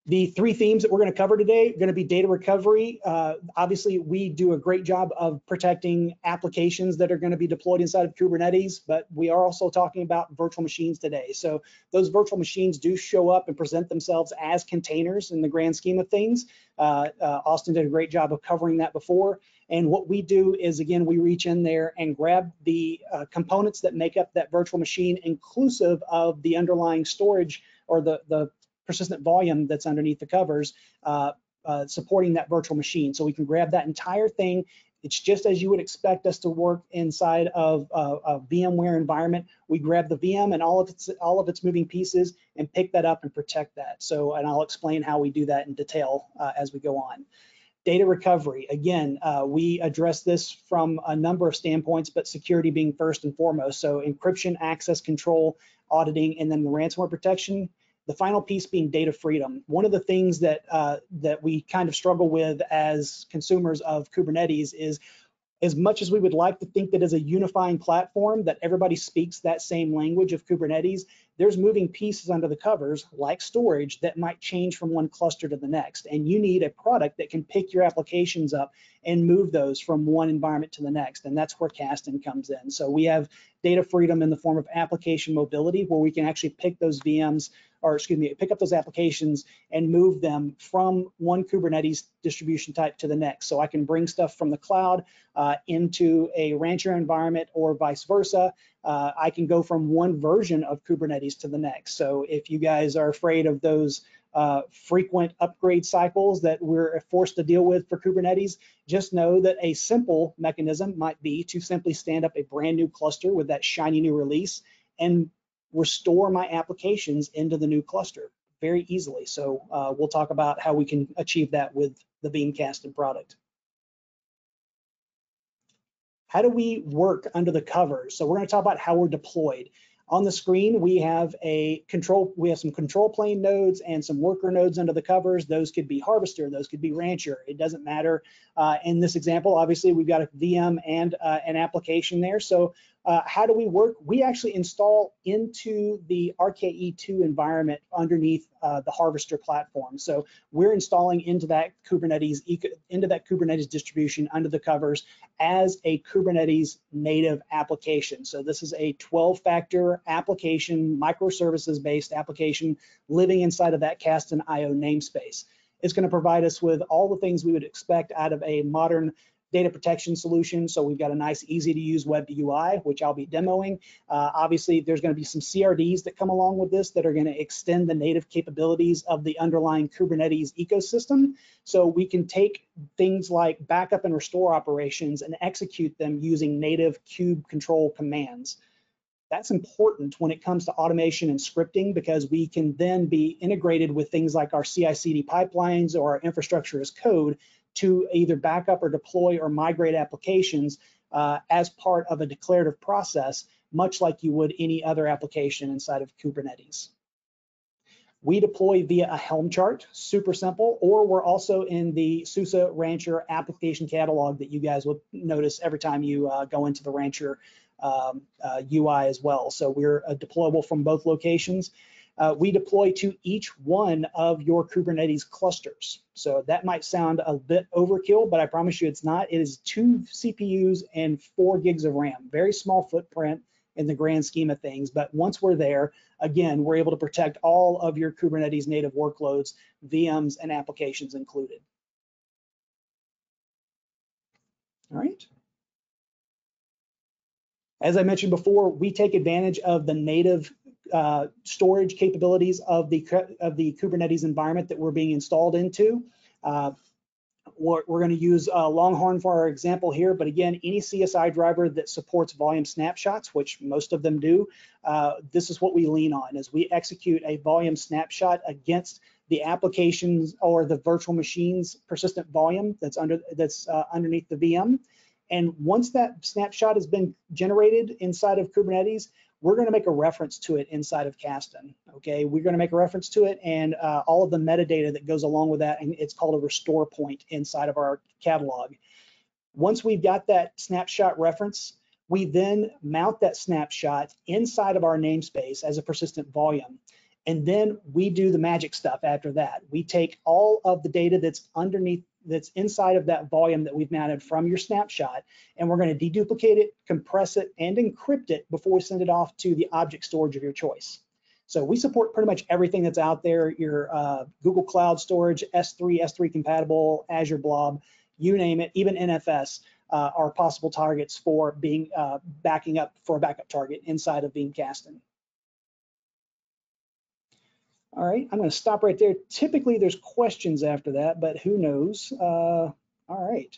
The three themes that we're going to cover today are going to be data recovery. Uh, obviously, we do a great job of protecting applications that are going to be deployed inside of Kubernetes, but we are also talking about virtual machines today. So those virtual machines do show up and present themselves as containers in the grand scheme of things. Uh, uh, Austin did a great job of covering that before. And what we do is, again, we reach in there and grab the uh, components that make up that virtual machine, inclusive of the underlying storage or the, the persistent volume that's underneath the covers uh, uh, supporting that virtual machine. So we can grab that entire thing, It's just as you would expect us to work inside of a, a VMware environment. We grab the VM and all of its all of its moving pieces and pick that up and protect that. So, and I'll explain how we do that in detail uh, as we go on. Data recovery, again, uh, we address this from a number of standpoints, but security being first and foremost. So encryption, access control, auditing, and then the ransomware protection. The final piece being data freedom. One of the things that uh, that we kind of struggle with as consumers of Kubernetes is as much as we would like to think that as a unifying platform that everybody speaks that same language of Kubernetes, there's moving pieces under the covers like storage that might change from one cluster to the next. And you need a product that can pick your applications up and move those from one environment to the next. And that's where Kasten comes in. So we have data freedom in the form of application mobility where we can actually pick those VMs or excuse me, pick up those applications and move them from one Kubernetes distribution type to the next. So I can bring stuff from the cloud uh, into a Rancher environment or vice versa. Uh, I can go from one version of Kubernetes to the next. So if you guys are afraid of those uh, frequent upgrade cycles that we're forced to deal with for Kubernetes, just know that a simple mechanism might be to simply stand up a brand new cluster with that shiny new release and restore my applications into the new cluster very easily. So uh, we'll talk about how we can achieve that with the Veeam Kasten product. How do we work under the covers? So we're going to talk about how we're deployed. On the screen, we have a control, we have some control plane nodes and some worker nodes under the covers. Those could be Harvester, those could be Rancher. It doesn't matter. Uh, in this example, obviously, we've got a VM and uh, an application there. So uh, how do we work? We actually install into the RKE2 environment underneath uh, the Harvester platform. So we're installing into that Kubernetes into that Kubernetes distribution under the covers as a Kubernetes native application. So this is a 12-factor application, microservices-based application living inside of that Kasten IO namespace. It's going to provide us with all the things we would expect out of a modern data protection solution. So we've got a nice, easy to use web UI, which I'll be demoing. Uh, obviously, there's going to be some CRDs that come along with this that are going to extend the native capabilities of the underlying Kubernetes ecosystem. So we can take things like backup and restore operations and execute them using native kube control commands. That's important when it comes to automation and scripting because we can then be integrated with things like our CI CD pipelines or our infrastructure as code to either backup or deploy or migrate applications uh, as part of a declarative process, much like you would any other application inside of Kubernetes. We deploy via a Helm chart, super simple, or we're also in the SUSE Rancher application catalog that you guys will notice every time you uh, go into the Rancher um, uh, UI as well. So we're uh, deployable from both locations uh, we deploy to each one of your Kubernetes clusters. So that might sound a bit overkill, but I promise you it's not. It is two CPUs and four gigs of RAM, very small footprint in the grand scheme of things. But once we're there, again, we're able to protect all of your Kubernetes native workloads, VMs, and applications included. All right. As I mentioned before, we take advantage of the native uh, storage capabilities of the of the Kubernetes environment that we're being installed into. Uh, we're, we're going to use uh, Longhorn for our example here, but again, any CSI driver that supports volume snapshots, which most of them do, uh, this is what we lean on as we execute a volume snapshot against the applications or the virtual machines persistent volume that's under that's uh, underneath the VM. And once that snapshot has been generated inside of Kubernetes, we're going to make a reference to it inside of Kasten. Okay, we're going to make a reference to it and uh, all of the metadata that goes along with that, and it's called a restore point inside of our catalog. Once we've got that snapshot reference, we then mount that snapshot inside of our namespace as a persistent volume. And then we do the magic stuff after that. We take all of the data that's underneath that's inside of that volume that we've mounted from your snapshot, and we're going to deduplicate it, compress it, and encrypt it before we send it off to the object storage of your choice. So we support pretty much everything that's out there, your uh, Google Cloud Storage, S3, S3 compatible, Azure Blob, you name it, even NFS uh, are possible targets for being uh, backing up for a backup target inside of Veeam Kasten. All right, I'm going to stop right there. Typically, there's questions after that, but who knows? Uh, all right.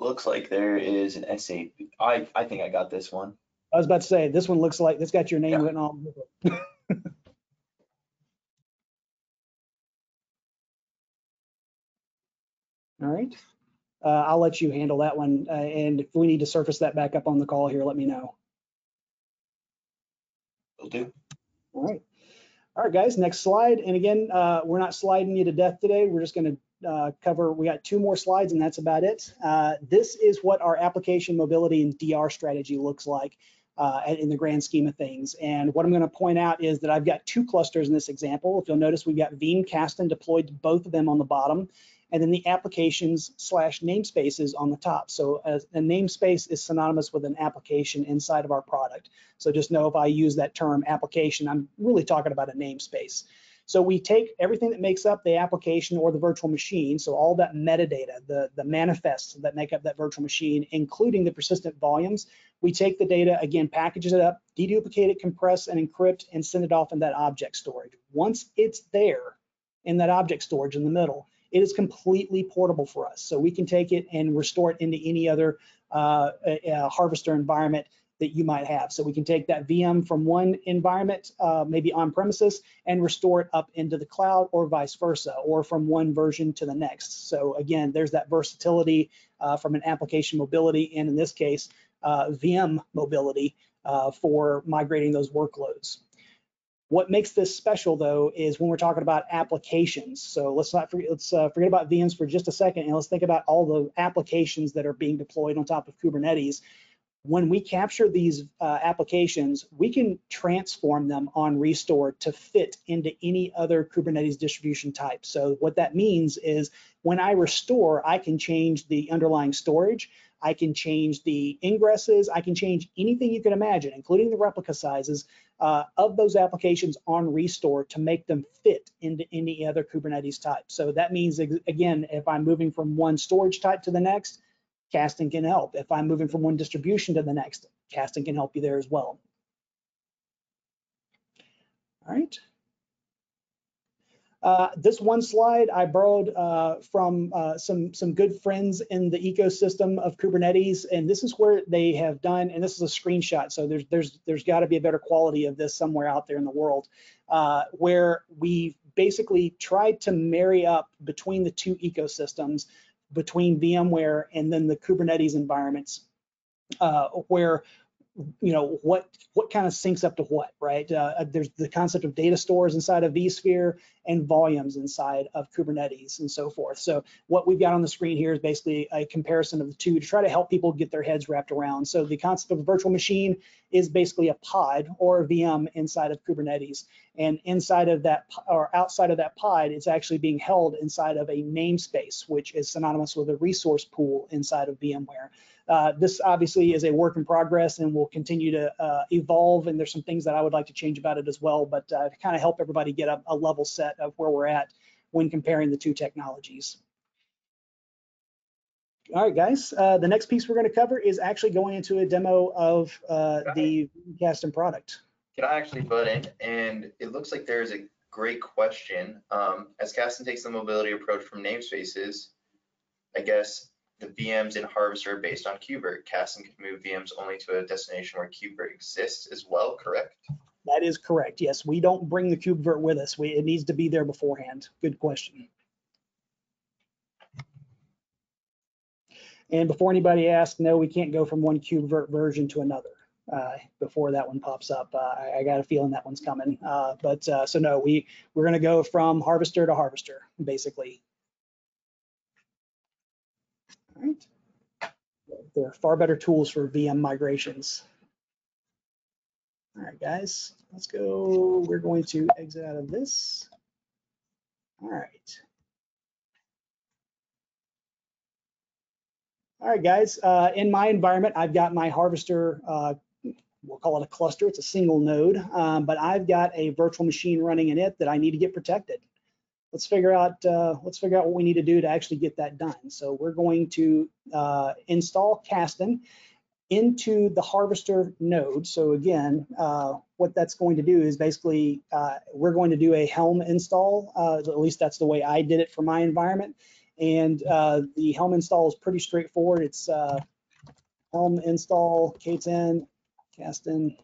looks like there is an SAP. I, I think I got this one. I was about to say, this one looks like, it's got your name Yeah. written all over it. *laughs* All right. Uh, I'll let you handle that one. Uh, and if we need to surface that back up on the call here, let me know. Will do. All right. All right, guys, next slide. And again, uh, we're not sliding you to death today. We're just going to uh, cover, we got two more slides and that's about it. Uh, this is what our application mobility and DR strategy looks like uh, in the grand scheme of things. And what I'm going to point out is that I've got two clusters in this example. If you'll notice, we've got Veeam Kasten deployed to both of them on the bottom and then the applications slash namespaces on the top. So a namespace is synonymous with an application inside of our product. So just know if I use that term application, I'm really talking about a namespace. So we take everything that makes up the application or the virtual machine, so all that metadata, the, the manifests that make up that virtual machine, including the persistent volumes, we take the data, again, package it up, deduplicate it, compress and encrypt, and send it off in that object storage. Once it's there in that object storage in the middle, it is completely portable for us. So we can take it and restore it into any other uh, uh, harvester environment that you might have. So we can take that VM from one environment, uh, maybe on premises, and restore it up into the cloud or vice versa, or from one version to the next. So again, there's that versatility uh, from an application mobility, and in this case, uh, VM mobility uh, for migrating those workloads. What makes this special though is when we're talking about applications. So let's not forget, let's uh, forget about VMs for just a second and let's think about all the applications that are being deployed on top of Kubernetes. When we capture these uh, applications, we can transform them on Restore to fit into any other Kubernetes distribution type. So what that means is when I restore, I can change the underlying storage. I can change the ingresses. I can change anything you can imagine, including the replica sizes uh, of those applications on Restore to make them fit into any other Kubernetes type. So that means, again, if I'm moving from one storage type to the next, Kasten can help. If I'm moving from one distribution to the next, Kasten can help you there as well. All right. Uh, this one slide I borrowed uh, from uh, some some good friends in the ecosystem of Kubernetes, and this is where they have done. And this is a screenshot, so there's there's there's got to be a better quality of this somewhere out there in the world, uh, where we basically tried to marry up between the two ecosystems, between VMware and then the Kubernetes environments, uh, where you know what what kind of syncs up to what right? Uh, there's the concept of data stores inside of vsphere and volumes inside of kubernetes and so forth. So what we've got on the screen here is basically a comparison of the two to try to help people get their heads wrapped around. So the concept of a virtual machine is basically a pod or a vm inside of kubernetes. And inside of that or outside of that pod it's actually being held inside of a namespace which is synonymous with a resource pool inside of vmware uh, this obviously is a work in progress and will continue to uh, evolve. And there's some things that I would like to change about it as well, but uh, to kind of help everybody get a, a, level set of where we're at when comparing the two technologies. All right, guys, uh, the next piece we're going to cover is actually going into a demo of uh, the Kasten product. Can I actually butt in? And it looks like there's a great question. Um, as Kasten takes the mobility approach from namespaces, I guess the VMs in Harvester are based on KubeVirt. Kasten can move VMs only to a destination where KubeVirt exists as well, correct? That is correct. Yes, we don't bring the KubeVirt with us. We, it needs to be there beforehand. Good question. And before anybody asks, no, we can't go from one KubeVirt version to another. Uh, before that one pops up, uh, I, I, got a feeling that one's coming. Uh, but uh, so no, we we're going to go from Harvester to Harvester, basically. Right. There are far better tools for VM migrations. All right, guys, let's go. We're going to exit out of this. All right. All right, guys, uh, in my environment, I've got my harvester, uh, we'll call it a cluster, it's a single node, um, but I've got a virtual machine running in it that I need to get protected let's figure out uh, let's figure out what we need to do to actually get that done. So we're going to uh, install Kasten into the harvester node. So again, uh, what that's going to do is basically uh, we're going to do a Helm install. Uh, at least that's the way I did it for my environment. And uh, the Helm install is pretty straightforward. It's Helm install K10, Kasten,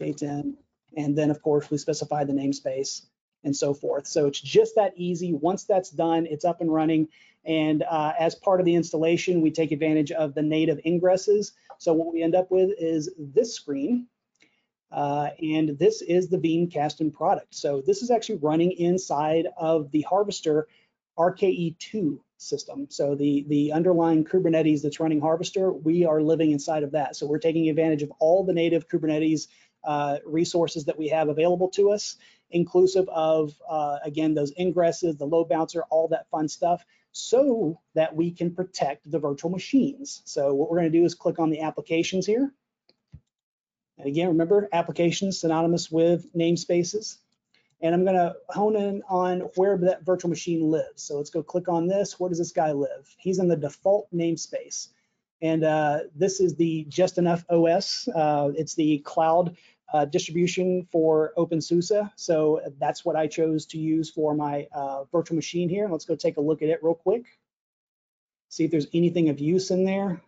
K10, and then of course we specify the namespace and so forth. So it's just that easy. Once that's done, it's up and running. And uh, as part of the installation, we take advantage of the native ingresses. So what we end up with is this screen. Uh, and this is the Veeam Kasten product. So this is actually running inside of the Harvester RKE2 system. So the, the underlying Kubernetes that's running Harvester, we are living inside of that. So we're taking advantage of all the native Kubernetes uh, resources that we have available to us, inclusive of, uh, again, those ingresses, the load bouncer, all that fun stuff, so that we can protect the virtual machines. So what we're gonna do is click on the applications here. And again, remember, applications synonymous with namespaces. And I'm gonna hone in on where that virtual machine lives. So let's go click on this. Where does this guy live? He's in the default namespace. And uh, this is the Just Enough OS. Uh, it's the cloud uh, distribution for OpenSUSE. So that's what I chose to use for my uh, virtual machine here. Let's go take a look at it real quick. See if there's anything of use in there.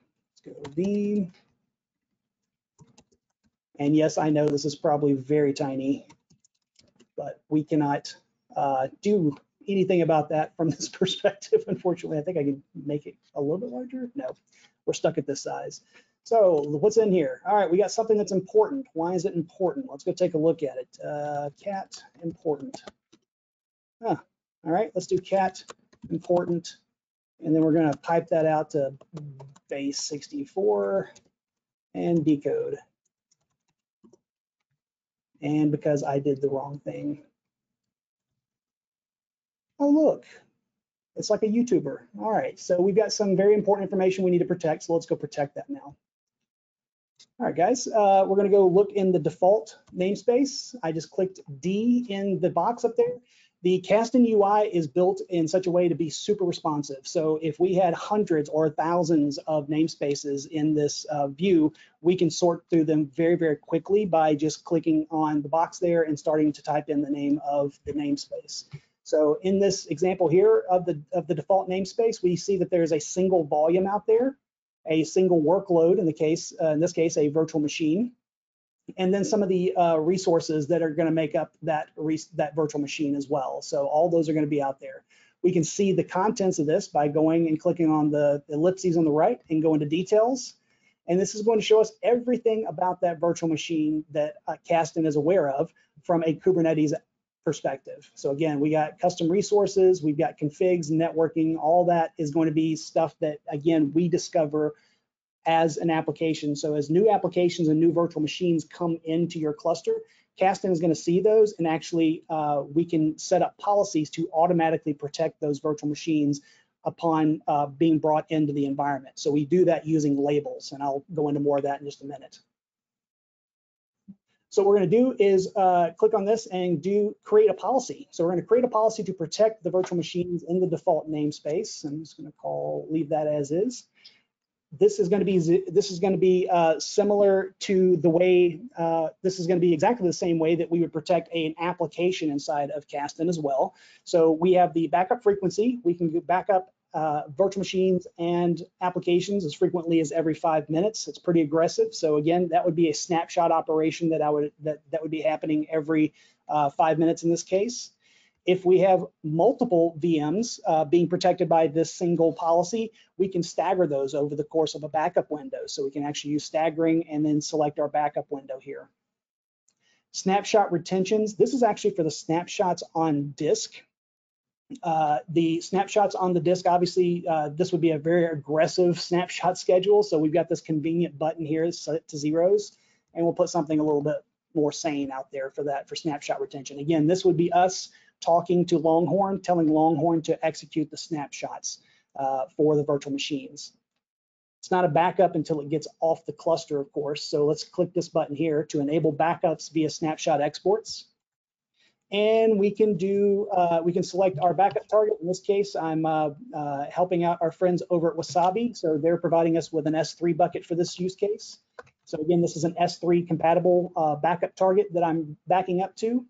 Let's go to Veeam. And yes, I know this is probably very tiny, but we cannot uh, do anything about that from *laughs* this perspective. Unfortunately, I think I can make it a little bit larger. No, we're stuck at this size. So what's in here? All right, we got something that's important. Why is it important? Let's go take a look at it. Uh, cat important. Huh. All right, let's do cat important. And then we're gonna pipe that out to base 64 and decode. And because I did the wrong thing. Oh, look, it's like a YouTuber. All right, so we've got some very important information we need to protect, so let's go protect that now. All right, guys, uh, we're gonna go look in the default namespace. I just clicked D in the box up there. The Kasten UI is built in such a way to be super responsive. So if we had hundreds or thousands of namespaces in this uh, view, we can sort through them very, very quickly by just clicking on the box there and starting to type in the name of the namespace. So in this example here of the, of the default namespace, we see that there's a single volume out there, a single workload in the case, uh, in this case, a virtual machine, and then some of the uh, resources that are going to make up that that virtual machine as well. So all those are going to be out there. We can see the contents of this by going and clicking on the ellipses on the right and go into details. And this is going to show us everything about that virtual machine that uh, Kasten is aware of from a Kubernetes perspective. So again, we got custom resources, we've got configs, networking, all that is going to be stuff that, again, we discover as an application. So as new applications and new virtual machines come into your cluster, Kasten is going to see those and actually uh, we can set up policies to automatically protect those virtual machines upon uh, being brought into the environment. So we do that using labels and I'll go into more of that in just a minute. So what we're going to do is uh, click on this and do create a policy. So we're going to create a policy to protect the virtual machines in the default namespace. I'm just going to call leave that as is this is going to be this is going to be uh, similar to the way uh, this is going to be exactly the same way that we would protect a, an application inside of Kasten as well. So we have the backup frequency. We can back up uh, virtual machines and applications as frequently as every five minutes. It's pretty aggressive. So again, that would be a snapshot operation that I would that that would be happening every uh, five minutes in this case. If we have multiple VMs uh, being protected by this single policy, we can stagger those over the course of a backup window. So we can actually use staggering and then select our backup window here. Snapshot retentions. This is actually for the snapshots on disk. Uh, the snapshots on the disk, obviously, uh, this would be a very aggressive *laughs* snapshot schedule. So we've got this convenient button here set to zeros, and we'll put something a little bit more sane out there for that for snapshot retention. Again, this would be us talking to Longhorn, telling Longhorn to execute the snapshots uh, for the virtual machines. It's not a backup until it gets off the cluster, of course. So let's click this button here to enable backups via snapshot exports. And we can do, uh, we can select our backup target. In this case, I'm uh, uh helping out our friends over at Wasabi. So they're providing us with an S3 bucket for this use case. So again, this is an S3 compatible uh, backup target that I'm backing up to.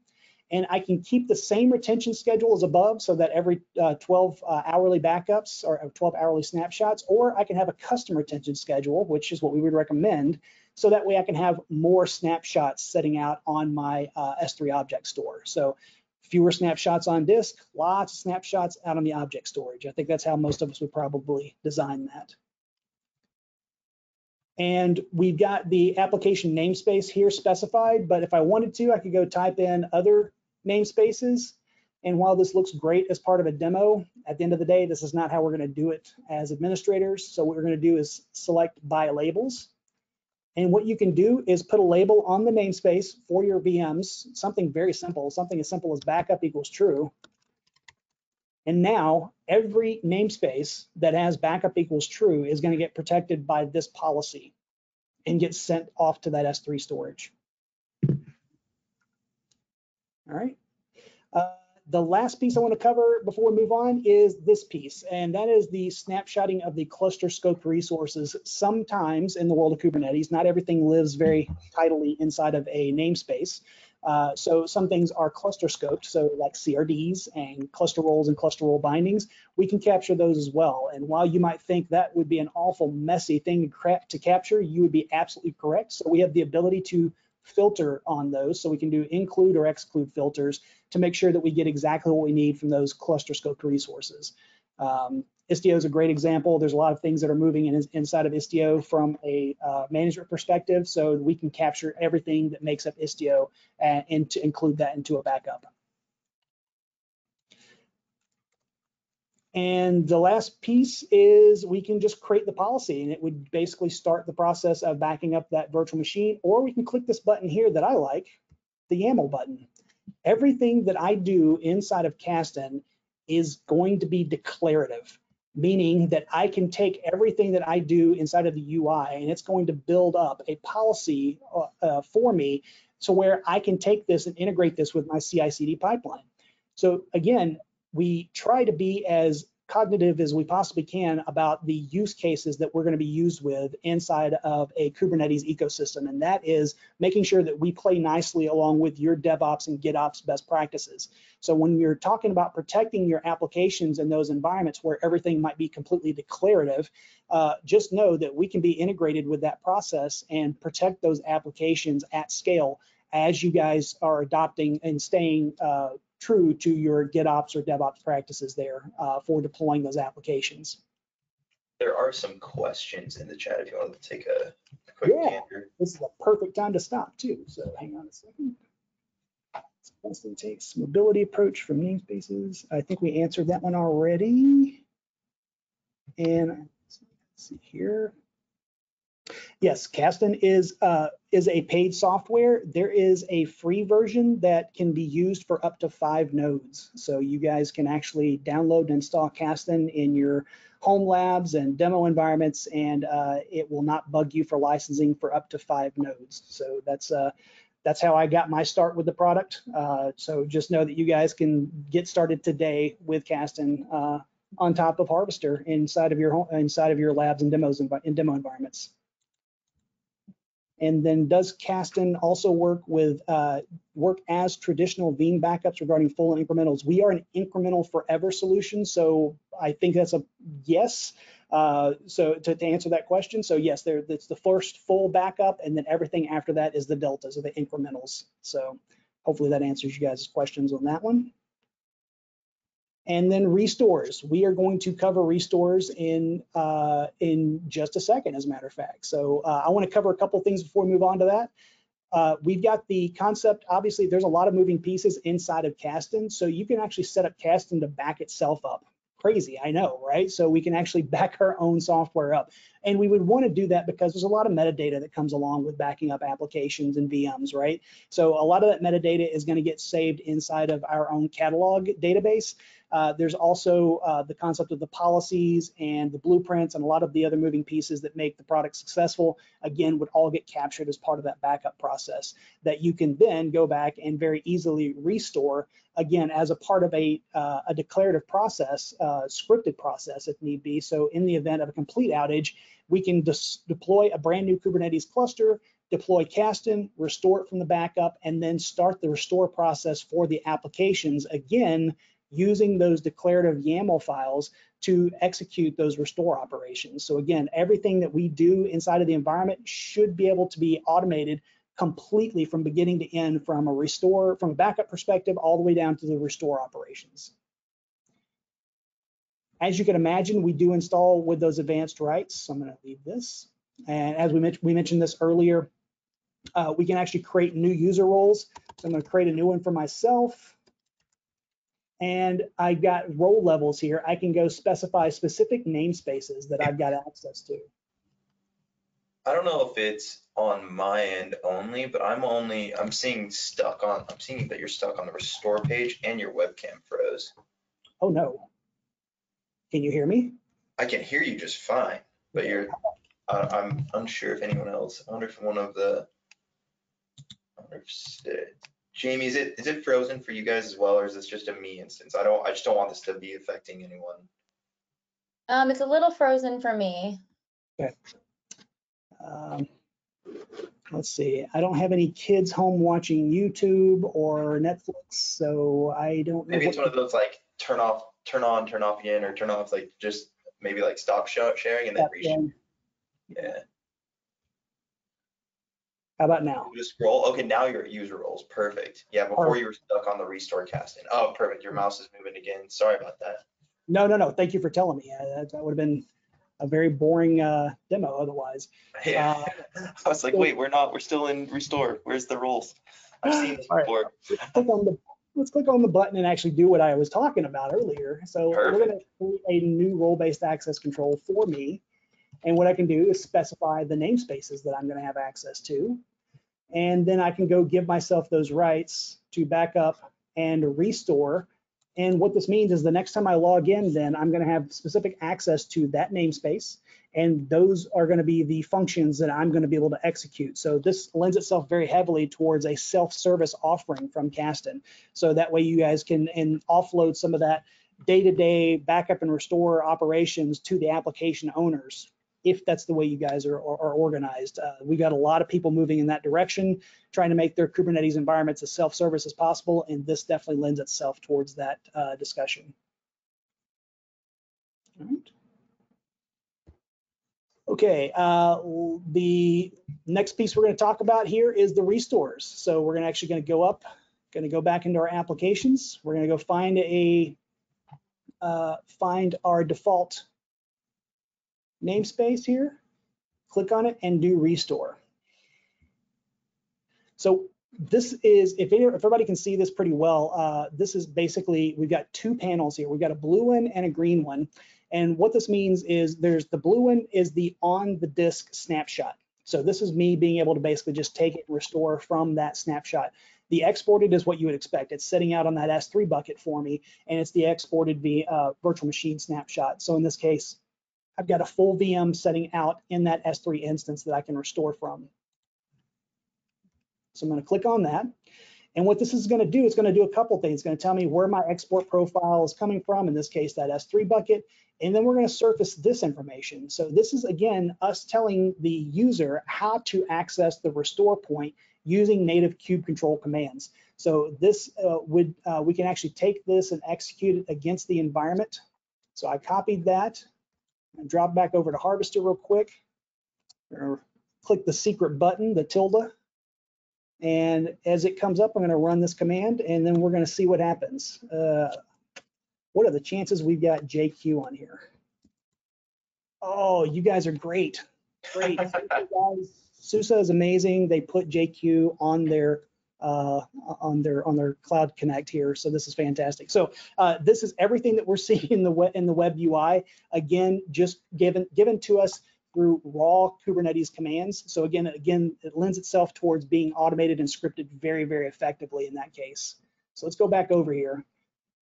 And I can keep the same retention schedule as above so that every uh, 12 uh, hourly backups or uh, 12 hourly snapshots, or I can have a custom retention schedule, which is what we would recommend. So that way I can have more snapshots setting out on my uh, S3 object store. So fewer snapshots on disk, lots of snapshots out on the object storage. I think that's how most of us would probably design that. And we've got the application namespace here specified, but if I wanted to, I could go type in other namespaces. And while this looks great as part of a demo, at the end of the day, this is not how we're gonna do it as administrators. So what we're gonna do is select by labels. And what you can do is put a label on the namespace for your VMs, something very simple, something as simple as backup equals true. And now every namespace that has backup equals true is going to get protected by this policy and get sent off to that S3 storage. All right. Uh, the last piece I want to cover before we move on is this piece, and that is the snapshotting of the cluster scope resources. Sometimes in the world of Kubernetes, not everything lives very tidily inside of a namespace. Uh, so some things are cluster scoped, so like CRDs and cluster roles and cluster role bindings, we can capture those as well. And while you might think that would be an awful messy thing to, to capture, you would be absolutely correct. So we have the ability to filter on those. So we can do include or exclude filters to make sure that we get exactly what we need from those cluster scoped resources. Um, Istio is a great example. There's a lot of things that are moving in, inside of Istio from a uh, management perspective, so we can capture everything that makes up Istio and, and to include that into a backup. And the last piece is we can just create the policy and it would basically start the process of backing up that virtual machine, or we can click this button here that I like, the YAML button. Everything that I do inside of Kasten is going to be declarative, meaning that I can take everything that I do inside of the UI and it's going to build up a policy uh, uh for me to where I can take this and integrate this with my CI CD pipeline. So again, we try to be as cognitive as we possibly can about the use cases that we're going to be used with inside of a Kubernetes ecosystem. And that is making sure that we play nicely along with your DevOps and GitOps best practices. So when you're talking about protecting your applications in those environments where everything might be completely declarative, uh, just know that we can be integrated with that process and protect those applications at scale as you guys are adopting and staying uh, true to your GitOps or DevOps practices there uh, for deploying those applications. There are some questions in the chat if you want to take a quick Yeah. gander. This is a perfect time to stop too. So hang on a second. Supposedly takes mobility approach from namespaces. I think we answered that one already. And let's see here. Yes, Kasten is uh, is a paid software. There is a free version that can be used for up to five nodes. So you guys can actually download and install Kasten in your home labs and demo environments, and uh, it will not bug you for licensing for up to five nodes. So that's uh, that's how I got my start with the product. Uh, so just know that you guys can get started today with Kasten uh, on top of Harvester inside of your home, inside of your labs and demos and demo environments. And then does Kasten also work with uh, work as traditional Veeam backups regarding full and incrementals? We are an incremental forever solution, so I think that's a yes. Uh, so to, to, answer that question, so yes, there it's the first full backup, and then everything after that is the deltas or the incrementals. So hopefully that answers you guys' questions on that one. And then restores. We are going to cover restores in uh, in just a second, as a matter of fact. So uh, I want to cover a couple things before we move on to that. Uh, we've got the concept, obviously there's a lot of moving pieces inside of Kasten, so you can actually set up Kasten to back itself up. Crazy, I know, right? So we can actually *laughs* back our own software up. And we would want to do that because there's a lot of metadata that comes along with backing up applications and VMs, right? So a lot of that metadata is going to get saved inside of our own catalog database. Uh, there's also uh, the concept of the policies and the blueprints and a lot of the other moving pieces that make the product successful, again, would all get captured as part of that backup process that you can then go back and very easily restore, again, as a part of a, uh, a declarative process, uh, scripted process if need be. So in the event of a complete outage, we can deploy a brand new Kubernetes cluster, deploy Kasten, restore it from the backup, and then start the restore process for the applications, again, using those declarative YAML files to execute those restore operations. So again, everything that we do inside of the environment should be able to be automated completely from beginning to end from a restore, from a backup perspective, all the way down to the restore operations. As you can imagine, we do install with those advanced rights. So I'm going to leave this. And as we mentioned, we mentioned this earlier, uh, we can actually create new user roles. So I'm going to create a new one for myself. And I've got role levels here. I can go specify specific namespaces that I've got access to. I don't know if it's on my end only, but I'm only, I'm seeing stuck on, I'm seeing that you're stuck on the restore page and your webcam froze. Oh no. Can you hear me? I can hear you just fine, but you're, I'm unsure if anyone else, I wonder if one of the, I wonder if, Jamie, is it, is it frozen for you guys as well, or is this just a me instance? I don't, I just don't want this to be affecting anyone. Um, it's a little frozen for me. Okay. Um, let's see. I don't have any kids home watching YouTube or Netflix, so I don't know. Maybe it's one of those like turn off, turn on, turn off again, or turn off, like just maybe like stop sho- sharing and then Yeah, reshare. Yeah. How about now? You Just scroll. Okay, now you're at user roles. Perfect. Yeah, before Perfect. you were stuck on the restore casting. Oh, perfect. Your mouse is moving again. Sorry about that. No, no, no. Thank you for telling me. Uh, That, that would have been a very boring uh, demo otherwise. *laughs* Yeah. I was like, wait, we're not, we're still in restore. Where's the roles? I've seen this *sighs* All right. before. Click on the, let's click on the button and actually do what I was talking about earlier. So we're going to create a new role-based access control for me. And what I can do is specify the namespaces that I'm going to have access to. And then I can go give myself those rights to back up and restore. And what this means is the next time I log in, then I'm going to have specific access to that namespace. And those are going to be the functions that I'm going to be able to execute. So this lends itself very heavily towards a self-service offering from Kasten. So that way you guys can and offload some of that day-to-day backup and restore operations to the application owners if that's the way you guys are, are, are organized. Uh, we got a lot of people moving in that direction, trying to make their Kubernetes environments as self-service as possible, and this definitely lends itself towards that uh, discussion. All right. Okay, uh, the next piece we're going to talk about here is the restores. So we're gonna actually going to go up, going to go back into our applications. We're going to go find a uh, find our default namespace here, click on it and do restore. So this is, if, any- if everybody can see this pretty well, uh, this is basically, we've got two panels here. We've got a blue one and a green one. And what this means is there's the blue one is the on the disk snapshot. So this is me being able to basically just take it and restore from that snapshot. The exported is what you would expect. It's sitting out on that S3 bucket for me, and it's the exported uh, virtual machine snapshot. So in this case, I've got a full VM setting out in that S3 instance that I can restore from. So I'm going to click on that. And what this is going to do, it's going to do a couple things. It's going to tell me where my export profile is coming from, in this case, that S3 bucket. And then we're going to surface this information. So this is, again, us telling the user how to access the restore point using native kube control commands. So this uh, would, uh, we can actually take this and execute it against the environment. So I copied that drop back over to Harvester real quick. Or click the secret button, the tilde. And as it comes up, I'm going to run this command and then we're going to see what happens. Uh, what are the chances we've got JQ on here? Oh, you guys are great. Great. *laughs* Thank you guys. SUSE is amazing. They put JQ on their uh, on their on their Cloud Connect here. So this is fantastic. So uh, this is everything that we're *laughs* seeing in the web in the web UI. Again, just given given to us through raw Kubernetes commands. So again, again, it lends itself towards being automated and scripted very, very effectively in that case. So let's go back over here. And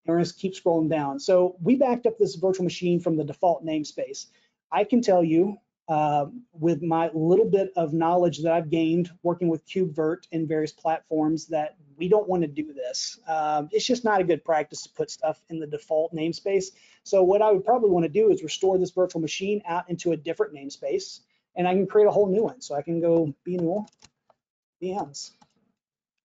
we're gonna keep scrolling down. So we backed up this virtual machine from the default namespace. I can tell you uh, with my little bit of knowledge that I've gained working with KubeVirt and various platforms that we don't want to do this. Um, it's just not a good practice to put stuff in the default namespace. So what I would probably want to do is restore this virtual machine out into a different namespace and I can create a whole new one. So I can go bnul VMs.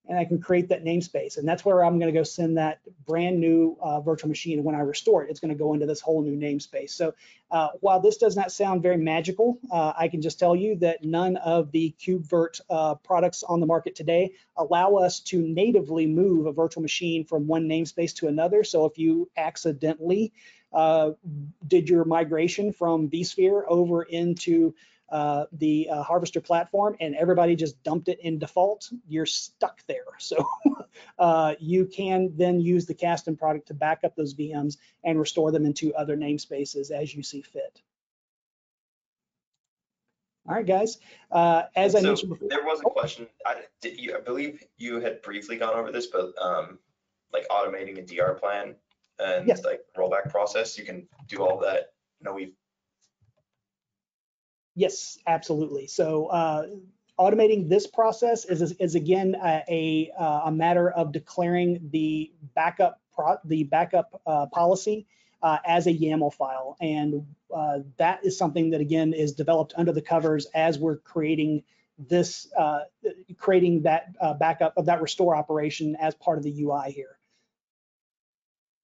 And I can create that namespace. And that's where I'm going to go send that brand new uh, virtual machine. When I restore it, it's going to go into this whole new namespace. So uh, while this does not sound very magical, uh, I can just tell you that none of the KubeVirt uh, products on the market today allow us to natively move a virtual machine from one namespace to another. So if you accidentally uh, did your migration from vSphere over into uh, the uh, Harvester platform and everybody just dumped it in default, you're stuck there. So *laughs* uh, you can then use the Kasten product to back up those VMs and restore them into other namespaces as you see fit. All right, guys. Uh, as I So mentioned before, There was a question, I, did you, I believe you had briefly gone over this, but, um, like automating a DR plan and Yes. like rollback process, you can do all that. You know, we've, Yes, absolutely. So uh, automating this process is, is again a, a, uh, a matter of declaring the backup pro, the backup uh, policy uh, as a YAML file, and uh, that is something that again is developed under the covers as we're creating this uh, creating that uh, backup of that restore operation as part of the UI here.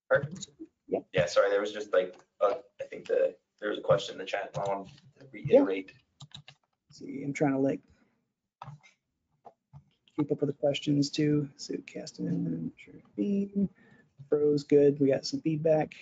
Perfect. Yeah. Yeah, sorry, there was just like, uh, I think the, there was a question in the chat, I want to reiterate. See, I'm trying to like keep up with the questions too. So Kasten, sure, Veeam, froze, good. We got some feedback.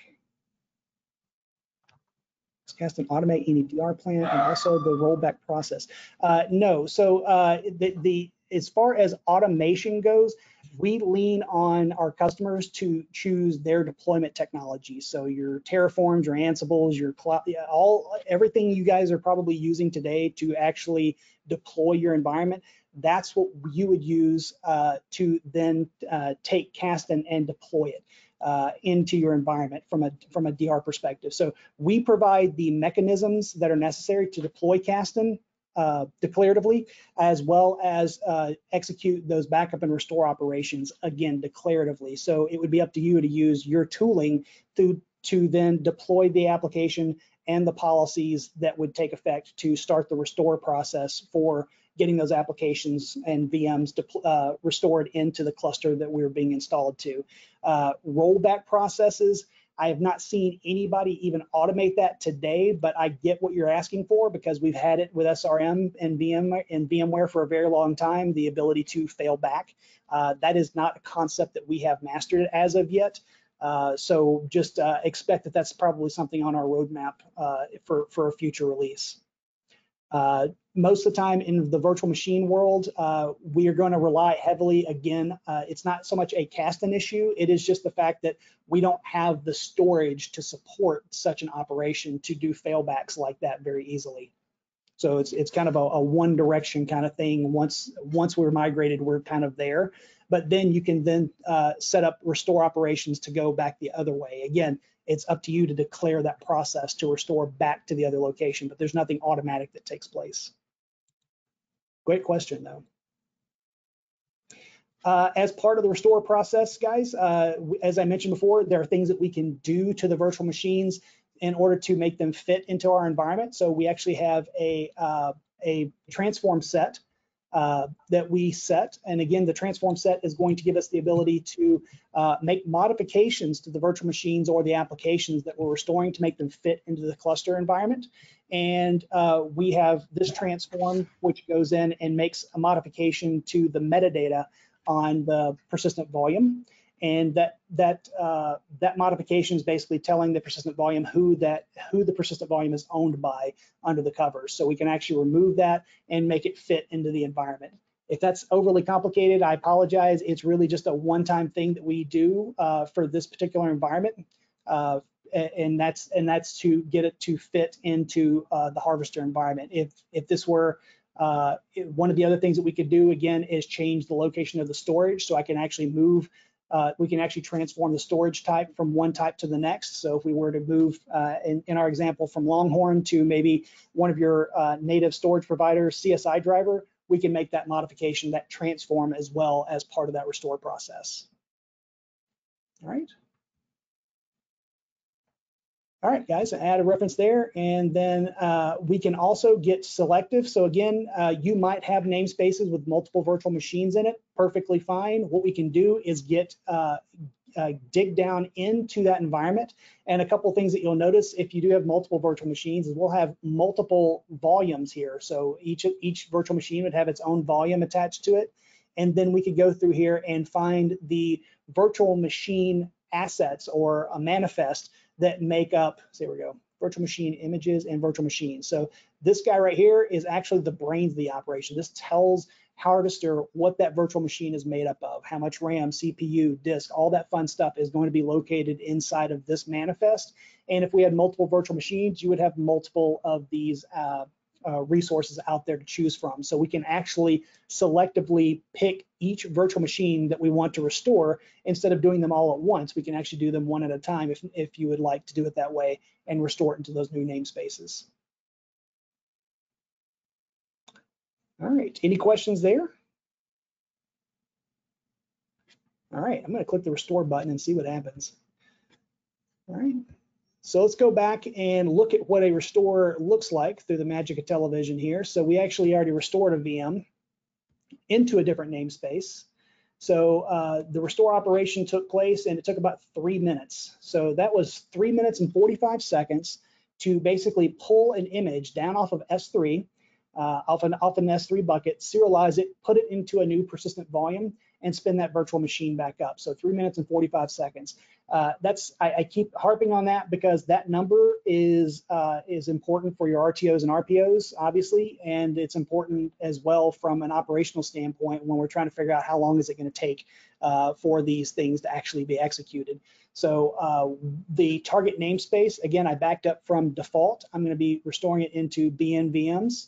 Is Kasten automate any DR plan and also the rollback process? Uh, no, so uh, the, the as far as automation goes, we lean on our customers to choose their deployment technology. So your Terraforms, your Ansibles, your cloud, all everything you guys are probably using today to actually deploy your environment. That's what you would use uh, to then uh, take Kasten and deploy it uh, into your environment from a from a DR perspective. So we provide the mechanisms that are necessary to deploy Kasten uh, declaratively, as well as uh, execute those backup and restore operations again declaratively. So it would be up to you to use your tooling to to then deploy the application and the policies that would take effect to start the restore process for getting those applications and VMs uh, restored into the cluster that we're being installed to. Uh, rollback processes, I have not seen anybody even automate that today, but I get what you're asking for because we've had it with SRM and VM and VMware for a very long time, the ability to fail back. Uh, that is not a concept that we have mastered as of yet. Uh, so just uh, expect that that's probably something on our roadmap uh, for, for a future release. Uh, most of the time in the virtual machine world, uh, we are going to rely heavily, again, uh, it's not so much a Kasten issue, it is just the fact that we don't have the storage to support such an operation to do failbacks like that very easily. So it's it's kind of a, a one direction kind of thing. Once once we're migrated, we're kind of there. But then you can then uh, set up restore operations to go back the other way. Again, it's up to you to declare that process to restore back to the other location, but there's nothing automatic that takes place. Great question, though. Uh, as part of the restore process, guys, uh, as I mentioned before, there are things that we can do to the virtual machines in order to make them fit into our environment. So we actually have a, uh, a transform set uh, that we set. And again, the transform set is going to give us the ability to uh, make modifications to the virtual machines or the applications that we're restoring to make them fit into the cluster environment. And uh, we have this transform, which goes in and makes a modification to the metadata on the persistent volume. And that that uh, that modification is basically telling the persistent volume who that who the persistent volume is owned by under the covers. So we can actually remove that and make it fit into the environment. If that's overly complicated, I apologize. It's really just a one-time thing that we do uh, for this particular environment, uh, and that's and that's to get it to fit into uh, the Harvester environment. If if this were uh, one of the other things that we could do again is change the location of the storage, so I can actually move uh, we can actually transform the storage type from one type to the next. So if we were to move, uh, in, in, our example, from Longhorn to maybe one of your uh, native storage providers, CSI driver, we can make that modification, that transform as well as part of that restore process. All right. All right, guys, add a reference there, and then uh, we can also get selective. So again, uh, you might have namespaces with multiple virtual machines in it, perfectly fine. What we can do is get uh, uh, dig down into that environment. And a couple things that you'll notice if you do have multiple virtual machines is we'll have multiple volumes here. So each each virtual machine would have its own volume attached to it. And then we could go through here and find the virtual machine assets or a manifest that make up, so here we go, virtual machine images and virtual machines. So this guy right here is actually the brains of the operation. This tells Harvester what that virtual machine is made up of, how much RAM, CPU, disk, all that fun stuff is going to be located inside of this manifest. And if we had multiple virtual machines, you would have multiple of these uh, uh, resources out there to choose from. So we can actually selectively pick each virtual machine that we want to restore instead of doing them all at once. We can actually do them one at a time if, if you would like to do it that way and restore it into those new namespaces. All right, any questions there? All right, I'm gonna click the restore button and see what happens. All right, so let's go back and look at what a restore looks like through the magic of television here. So we actually already restored a VM into a different namespace. So uh, the restore operation took place and it took about three minutes. So that was three minutes and 45 seconds to basically pull an image down off of S3, uh, off, an, off an S3 bucket, serialize it, put it into a new persistent volume, and spin that virtual machine back up. So three minutes and 45 seconds. Uh, that's I, I, keep harping on that because that number is uh, is important for your RTOs and RPOs, obviously, and it's important as well from an operational standpoint when we're trying to figure out how long is it going to take uh, for these things to actually be executed. So uh, the target namespace, again, I backed up from default. I'm going to be restoring it into BNVMs.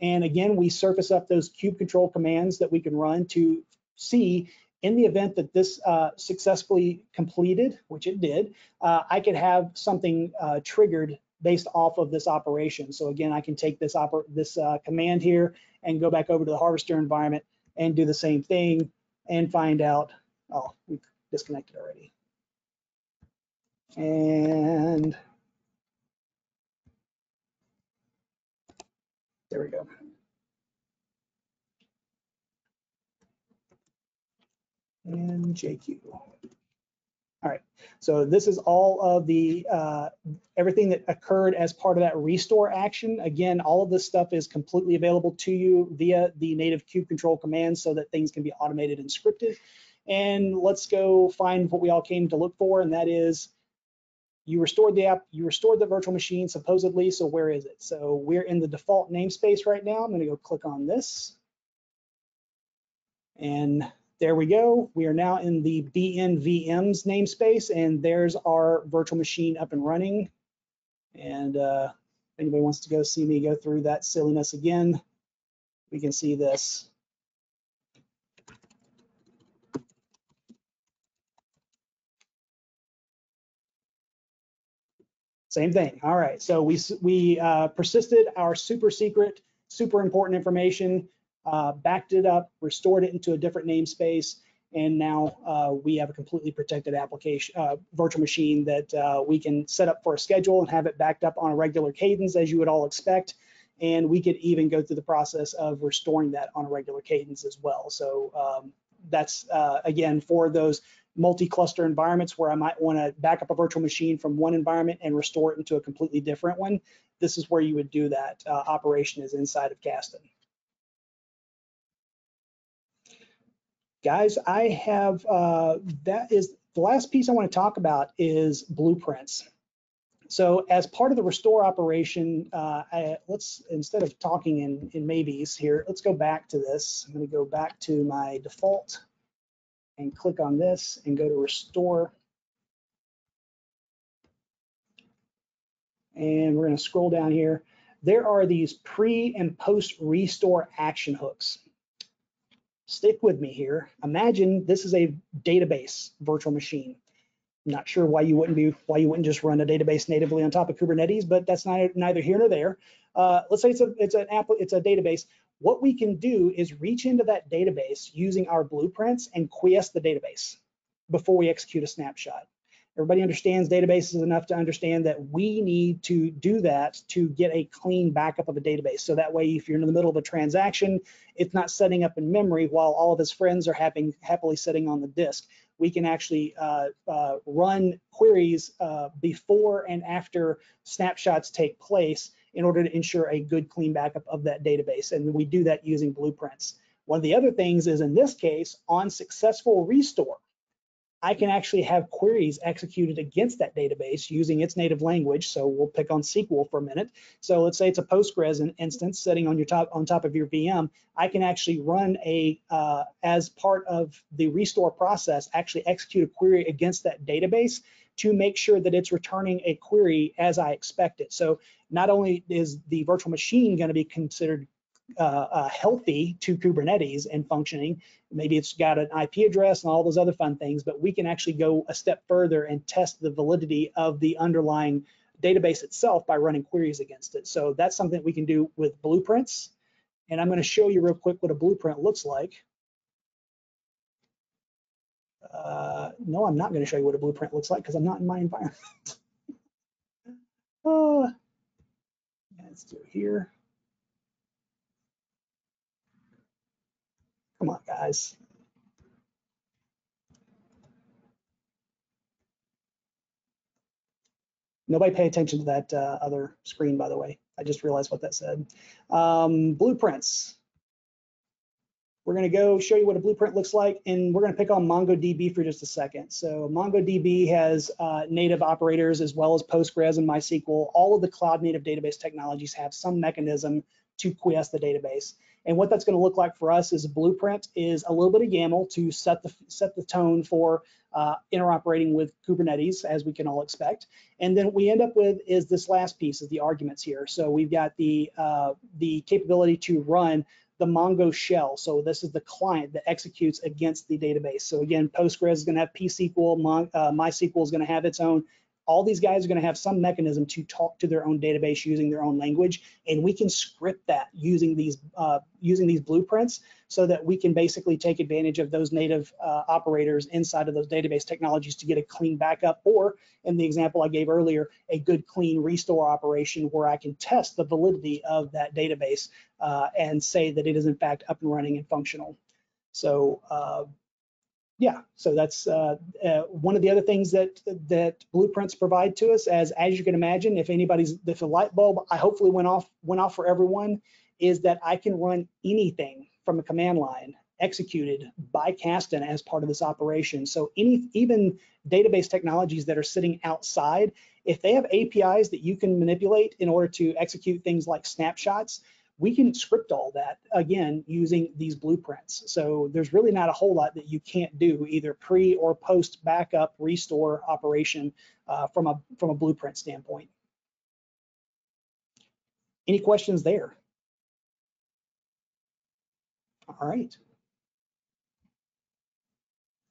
And again, we surface up those kube control commands that we can run to see in the event that this uh, successfully completed, which it did, uh, I could have something uh, triggered based off of this operation. So again, I can take this, this uh, command here and go back over to the Harvester environment and do the same thing and find out, oh, we disconnected already. And there we go. And JQ. All right, so this is all of the, uh, everything that occurred as part of that restore action. Again, all of this stuff is completely available to you via the native kube control commands so that things can be automated and scripted. And let's go find what we all came to look for, and that is you restored the app, you restored the virtual machine supposedly, so where is it? So we're in the default namespace right now. I'm gonna go click on this. And there we go. We are now in the BNVMs namespace, and there's our virtual machine up and running. And uh, if anybody wants to go see me go through that silliness again, we can see this. Same thing. All right. So we we uh, persisted our super secret, super important information uh, backed it up, restored it into a different namespace, and now uh, we have a completely protected application, uh, virtual machine that uh, we can set up for a schedule and have it backed up on a regular cadence as you would all expect. And we could even go through the process of restoring that on a regular cadence as well. So um, that's, uh, again, for those multi-cluster environments where I might want to back up a virtual machine from one environment and restore it into a completely different one. This is where you would do that uh, operation is inside of Kasten. Guys, I have, uh, that is, the last piece I want to talk about is blueprints. So as part of the restore operation, uh, I, let's, instead of talking in, in maybes here, let's go back to this. I'm going to go back to my default and click on this and go to restore. And we're going to scroll down here. There are these pre and post restore action hooks stick with me here. Imagine this is a database virtual machine. I'm not sure why you wouldn't be why you wouldn't just run a database natively on top of Kubernetes, but that's not, neither here nor there. Uh, let's say it's a it's an app it's a database. What we can do is reach into that database using our blueprints and quiesce the database before we execute a snapshot. Everybody understands databases enough to understand that we need to do that to get a clean backup of a database. So that way, if you're in the middle of a transaction, it's not setting up in memory while all of his friends are happily sitting on the disk. We can actually uh, uh, run queries uh, before and after snapshots take place in order to ensure a good clean backup of that database. And we do that using blueprints. One of the other things is in this case, on successful restore, I can actually have queries executed against that database using its native language. So we'll pick on SQL for a minute. So let's say it's a Postgres instance sitting on your top on top of your VM. I can actually run a uh, as part of the restore process, actually execute a query against that database to make sure that it's returning a query as I expect it. So not only is the virtual machine going to be considered uh, uh, healthy to Kubernetes and functioning. Maybe it's got an IP address and all those other fun things, but we can actually go a step further and test the validity of the underlying database itself by running queries against it. So that's something that we can do with blueprints. And I'm going to show you real quick what a blueprint looks like. Uh, no, I'm not going to show you what a blueprint looks like because I'm not in my environment. uh, *laughs* let's do it here. Come on, guys. Nobody pay attention to that uh, other screen, by the way. I just realized what that said. Um, blueprints. We're going to go show you what a blueprint looks like, and we're going to pick on MongoDB for just a second. So MongoDB has uh, native operators as well as Postgres and MySQL. All of the cloud native database technologies have some mechanism to quiesce the database. And what that's going to look like for us is a blueprint is a little bit of YAML to set the set the tone for uh, interoperating with Kubernetes, as we can all expect. And then what we end up with is this last piece is the arguments here. So we've got the uh, the capability to run the Mongo shell. So this is the client that executes against the database. So again, Postgres is going to have pSQL, Mon, uh, MySQL is going to have its own all these guys are going to have some mechanism to talk to their own database using their own language, and we can script that using these uh, using these blueprints so that we can basically take advantage of those native uh, operators inside of those database technologies to get a clean backup, or in the example I gave earlier, a good clean restore operation where I can test the validity of that database uh, and say that it is in fact up and running and functional. So uh, yeah, so that's uh, uh, one of the other things that that blueprints provide to us. As as you can imagine, if anybody's if the light bulb I hopefully went off went off for everyone, is that I can run anything from a command line executed by Kasten as part of this operation. So any even database technologies that are sitting outside, if they have APIs that you can manipulate in order to execute things like snapshots, we can script all that again using these blueprints. So there's really not a whole lot that you can't do either pre or post backup restore operation uh, from a from a blueprint standpoint. Any questions there? All right.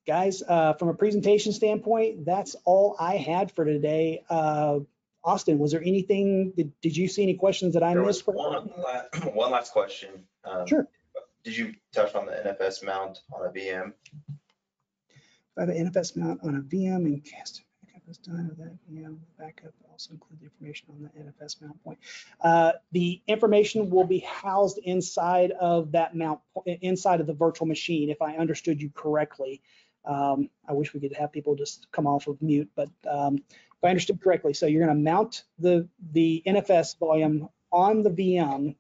Guys, uh, from a presentation standpoint, that's all I had for today. Uh, Austin, was there anything, did, did you see any questions that I There was missed? one, la- *clears throat* one last question. Um, Sure. Did you touch on the NFS mount on a VM? If I have an NFS mount on a VM and cast backup is done of that VM backup also include the information on the NFS mount point. Uh, the information will be housed inside of that mount, po- inside of the virtual machine, if I understood you correctly. Um, I wish we could have people just come off of mute, but um, if I understood correctly, so you're going to mount the the NFS volume on the VM.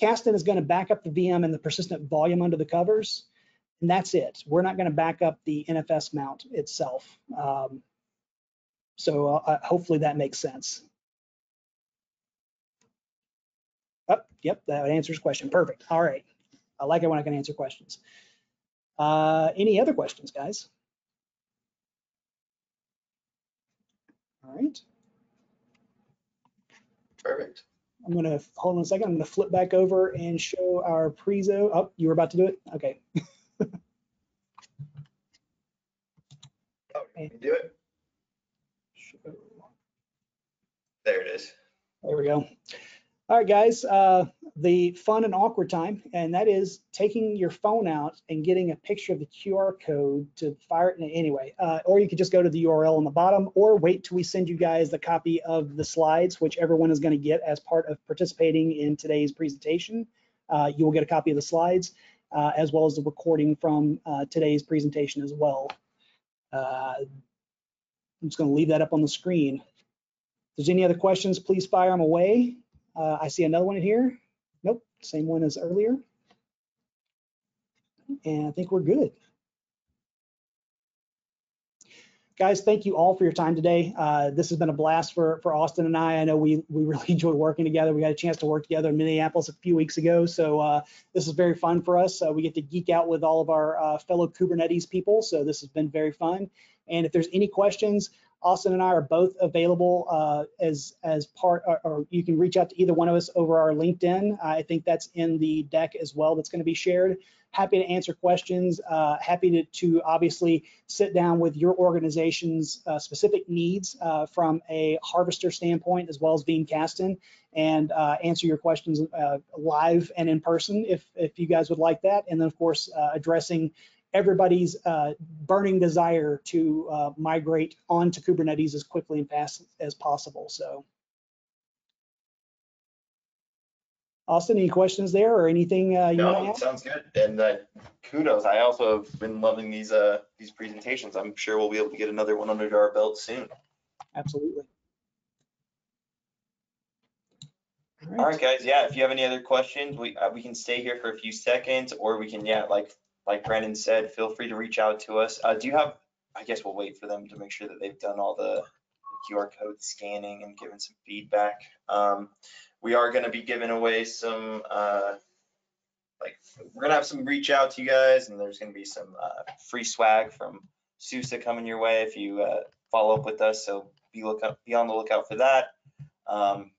Kasten is going to back up the VM and the persistent volume under the covers and that's it. We're not going to back up the NFS mount itself. Um, so uh, hopefully that makes sense. Oh, yep, that answers question. Perfect. All right. I like it when I can answer questions. Uh, any other questions, guys? All right. Perfect. I'm going to hold on a second. I'm going to flip back over and show our prezo. Oh, you were about to do it? Okay. *laughs* Oh, you do it. Show. There it is. There we go. All right, guys, uh, the fun and awkward time, and that is taking your phone out and getting a picture of the QR code to fire it in anyway. Uh, or you could just go to the URL on the bottom or wait till we send you guys the copy of the slides, which everyone is going to get as part of participating in today's presentation. Uh, you will get a copy of the slides uh, as well as the recording from uh, today's presentation as well. Uh, I'm just going to leave that up on the screen. If there's any other questions, please fire them away. Uh, I see another one in here. Nope, same one as earlier. And I think we're good. Guys, thank you all for your time today. Uh, this has been a blast for, for Austin and I. I know we, we really *laughs* enjoy working together. We got a chance to work together in Minneapolis a few weeks ago. So uh, this is very fun for us. Uh, we get to geek out with all of our uh, fellow Kubernetes people. So this has been very fun. And if there's any questions, Austin and I are both available uh, as as part, or, or, you can reach out to either one of us over our LinkedIn. I think that's in the deck as well. That's going to be shared. Happy to answer questions. Uh, happy to, to obviously sit down with your organization's uh, specific needs uh, from a harvester standpoint as well as Veeam Kasten and uh, answer your questions uh, live and in person if if you guys would like that. And then of course addressing everybody's uh, burning desire to uh, migrate onto Kubernetes as quickly and fast as possible. So, Austin, any questions there or anything uh, you No, want to add? sounds good. And uh, kudos. I also have been loving these uh these presentations. I'm sure we'll be able to get another one under our belt soon. Absolutely. All right, guys. Yeah, if you have any other questions, we, uh, we can stay here for a few seconds or we can, yeah, like like Brandon said, feel free to reach out to us. Uh, do you have, I guess we'll wait for them to make sure that they've done all the QR code scanning and given some feedback. Um, we are gonna be giving away some, uh, like, we're gonna have some reach out to you guys and there's gonna be some, uh, free swag from SUSE coming your way if you, uh, follow up with us. So be look up, be on the lookout for that. Um,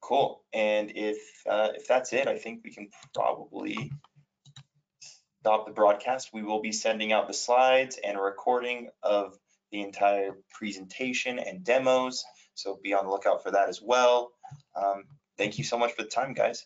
cool. And if, uh, if that's it, I think we can probably stop the broadcast. We will be sending out the slides and a recording of the entire presentation and demos. So be on the lookout for that as well. Um, thank you so much for the time, guys.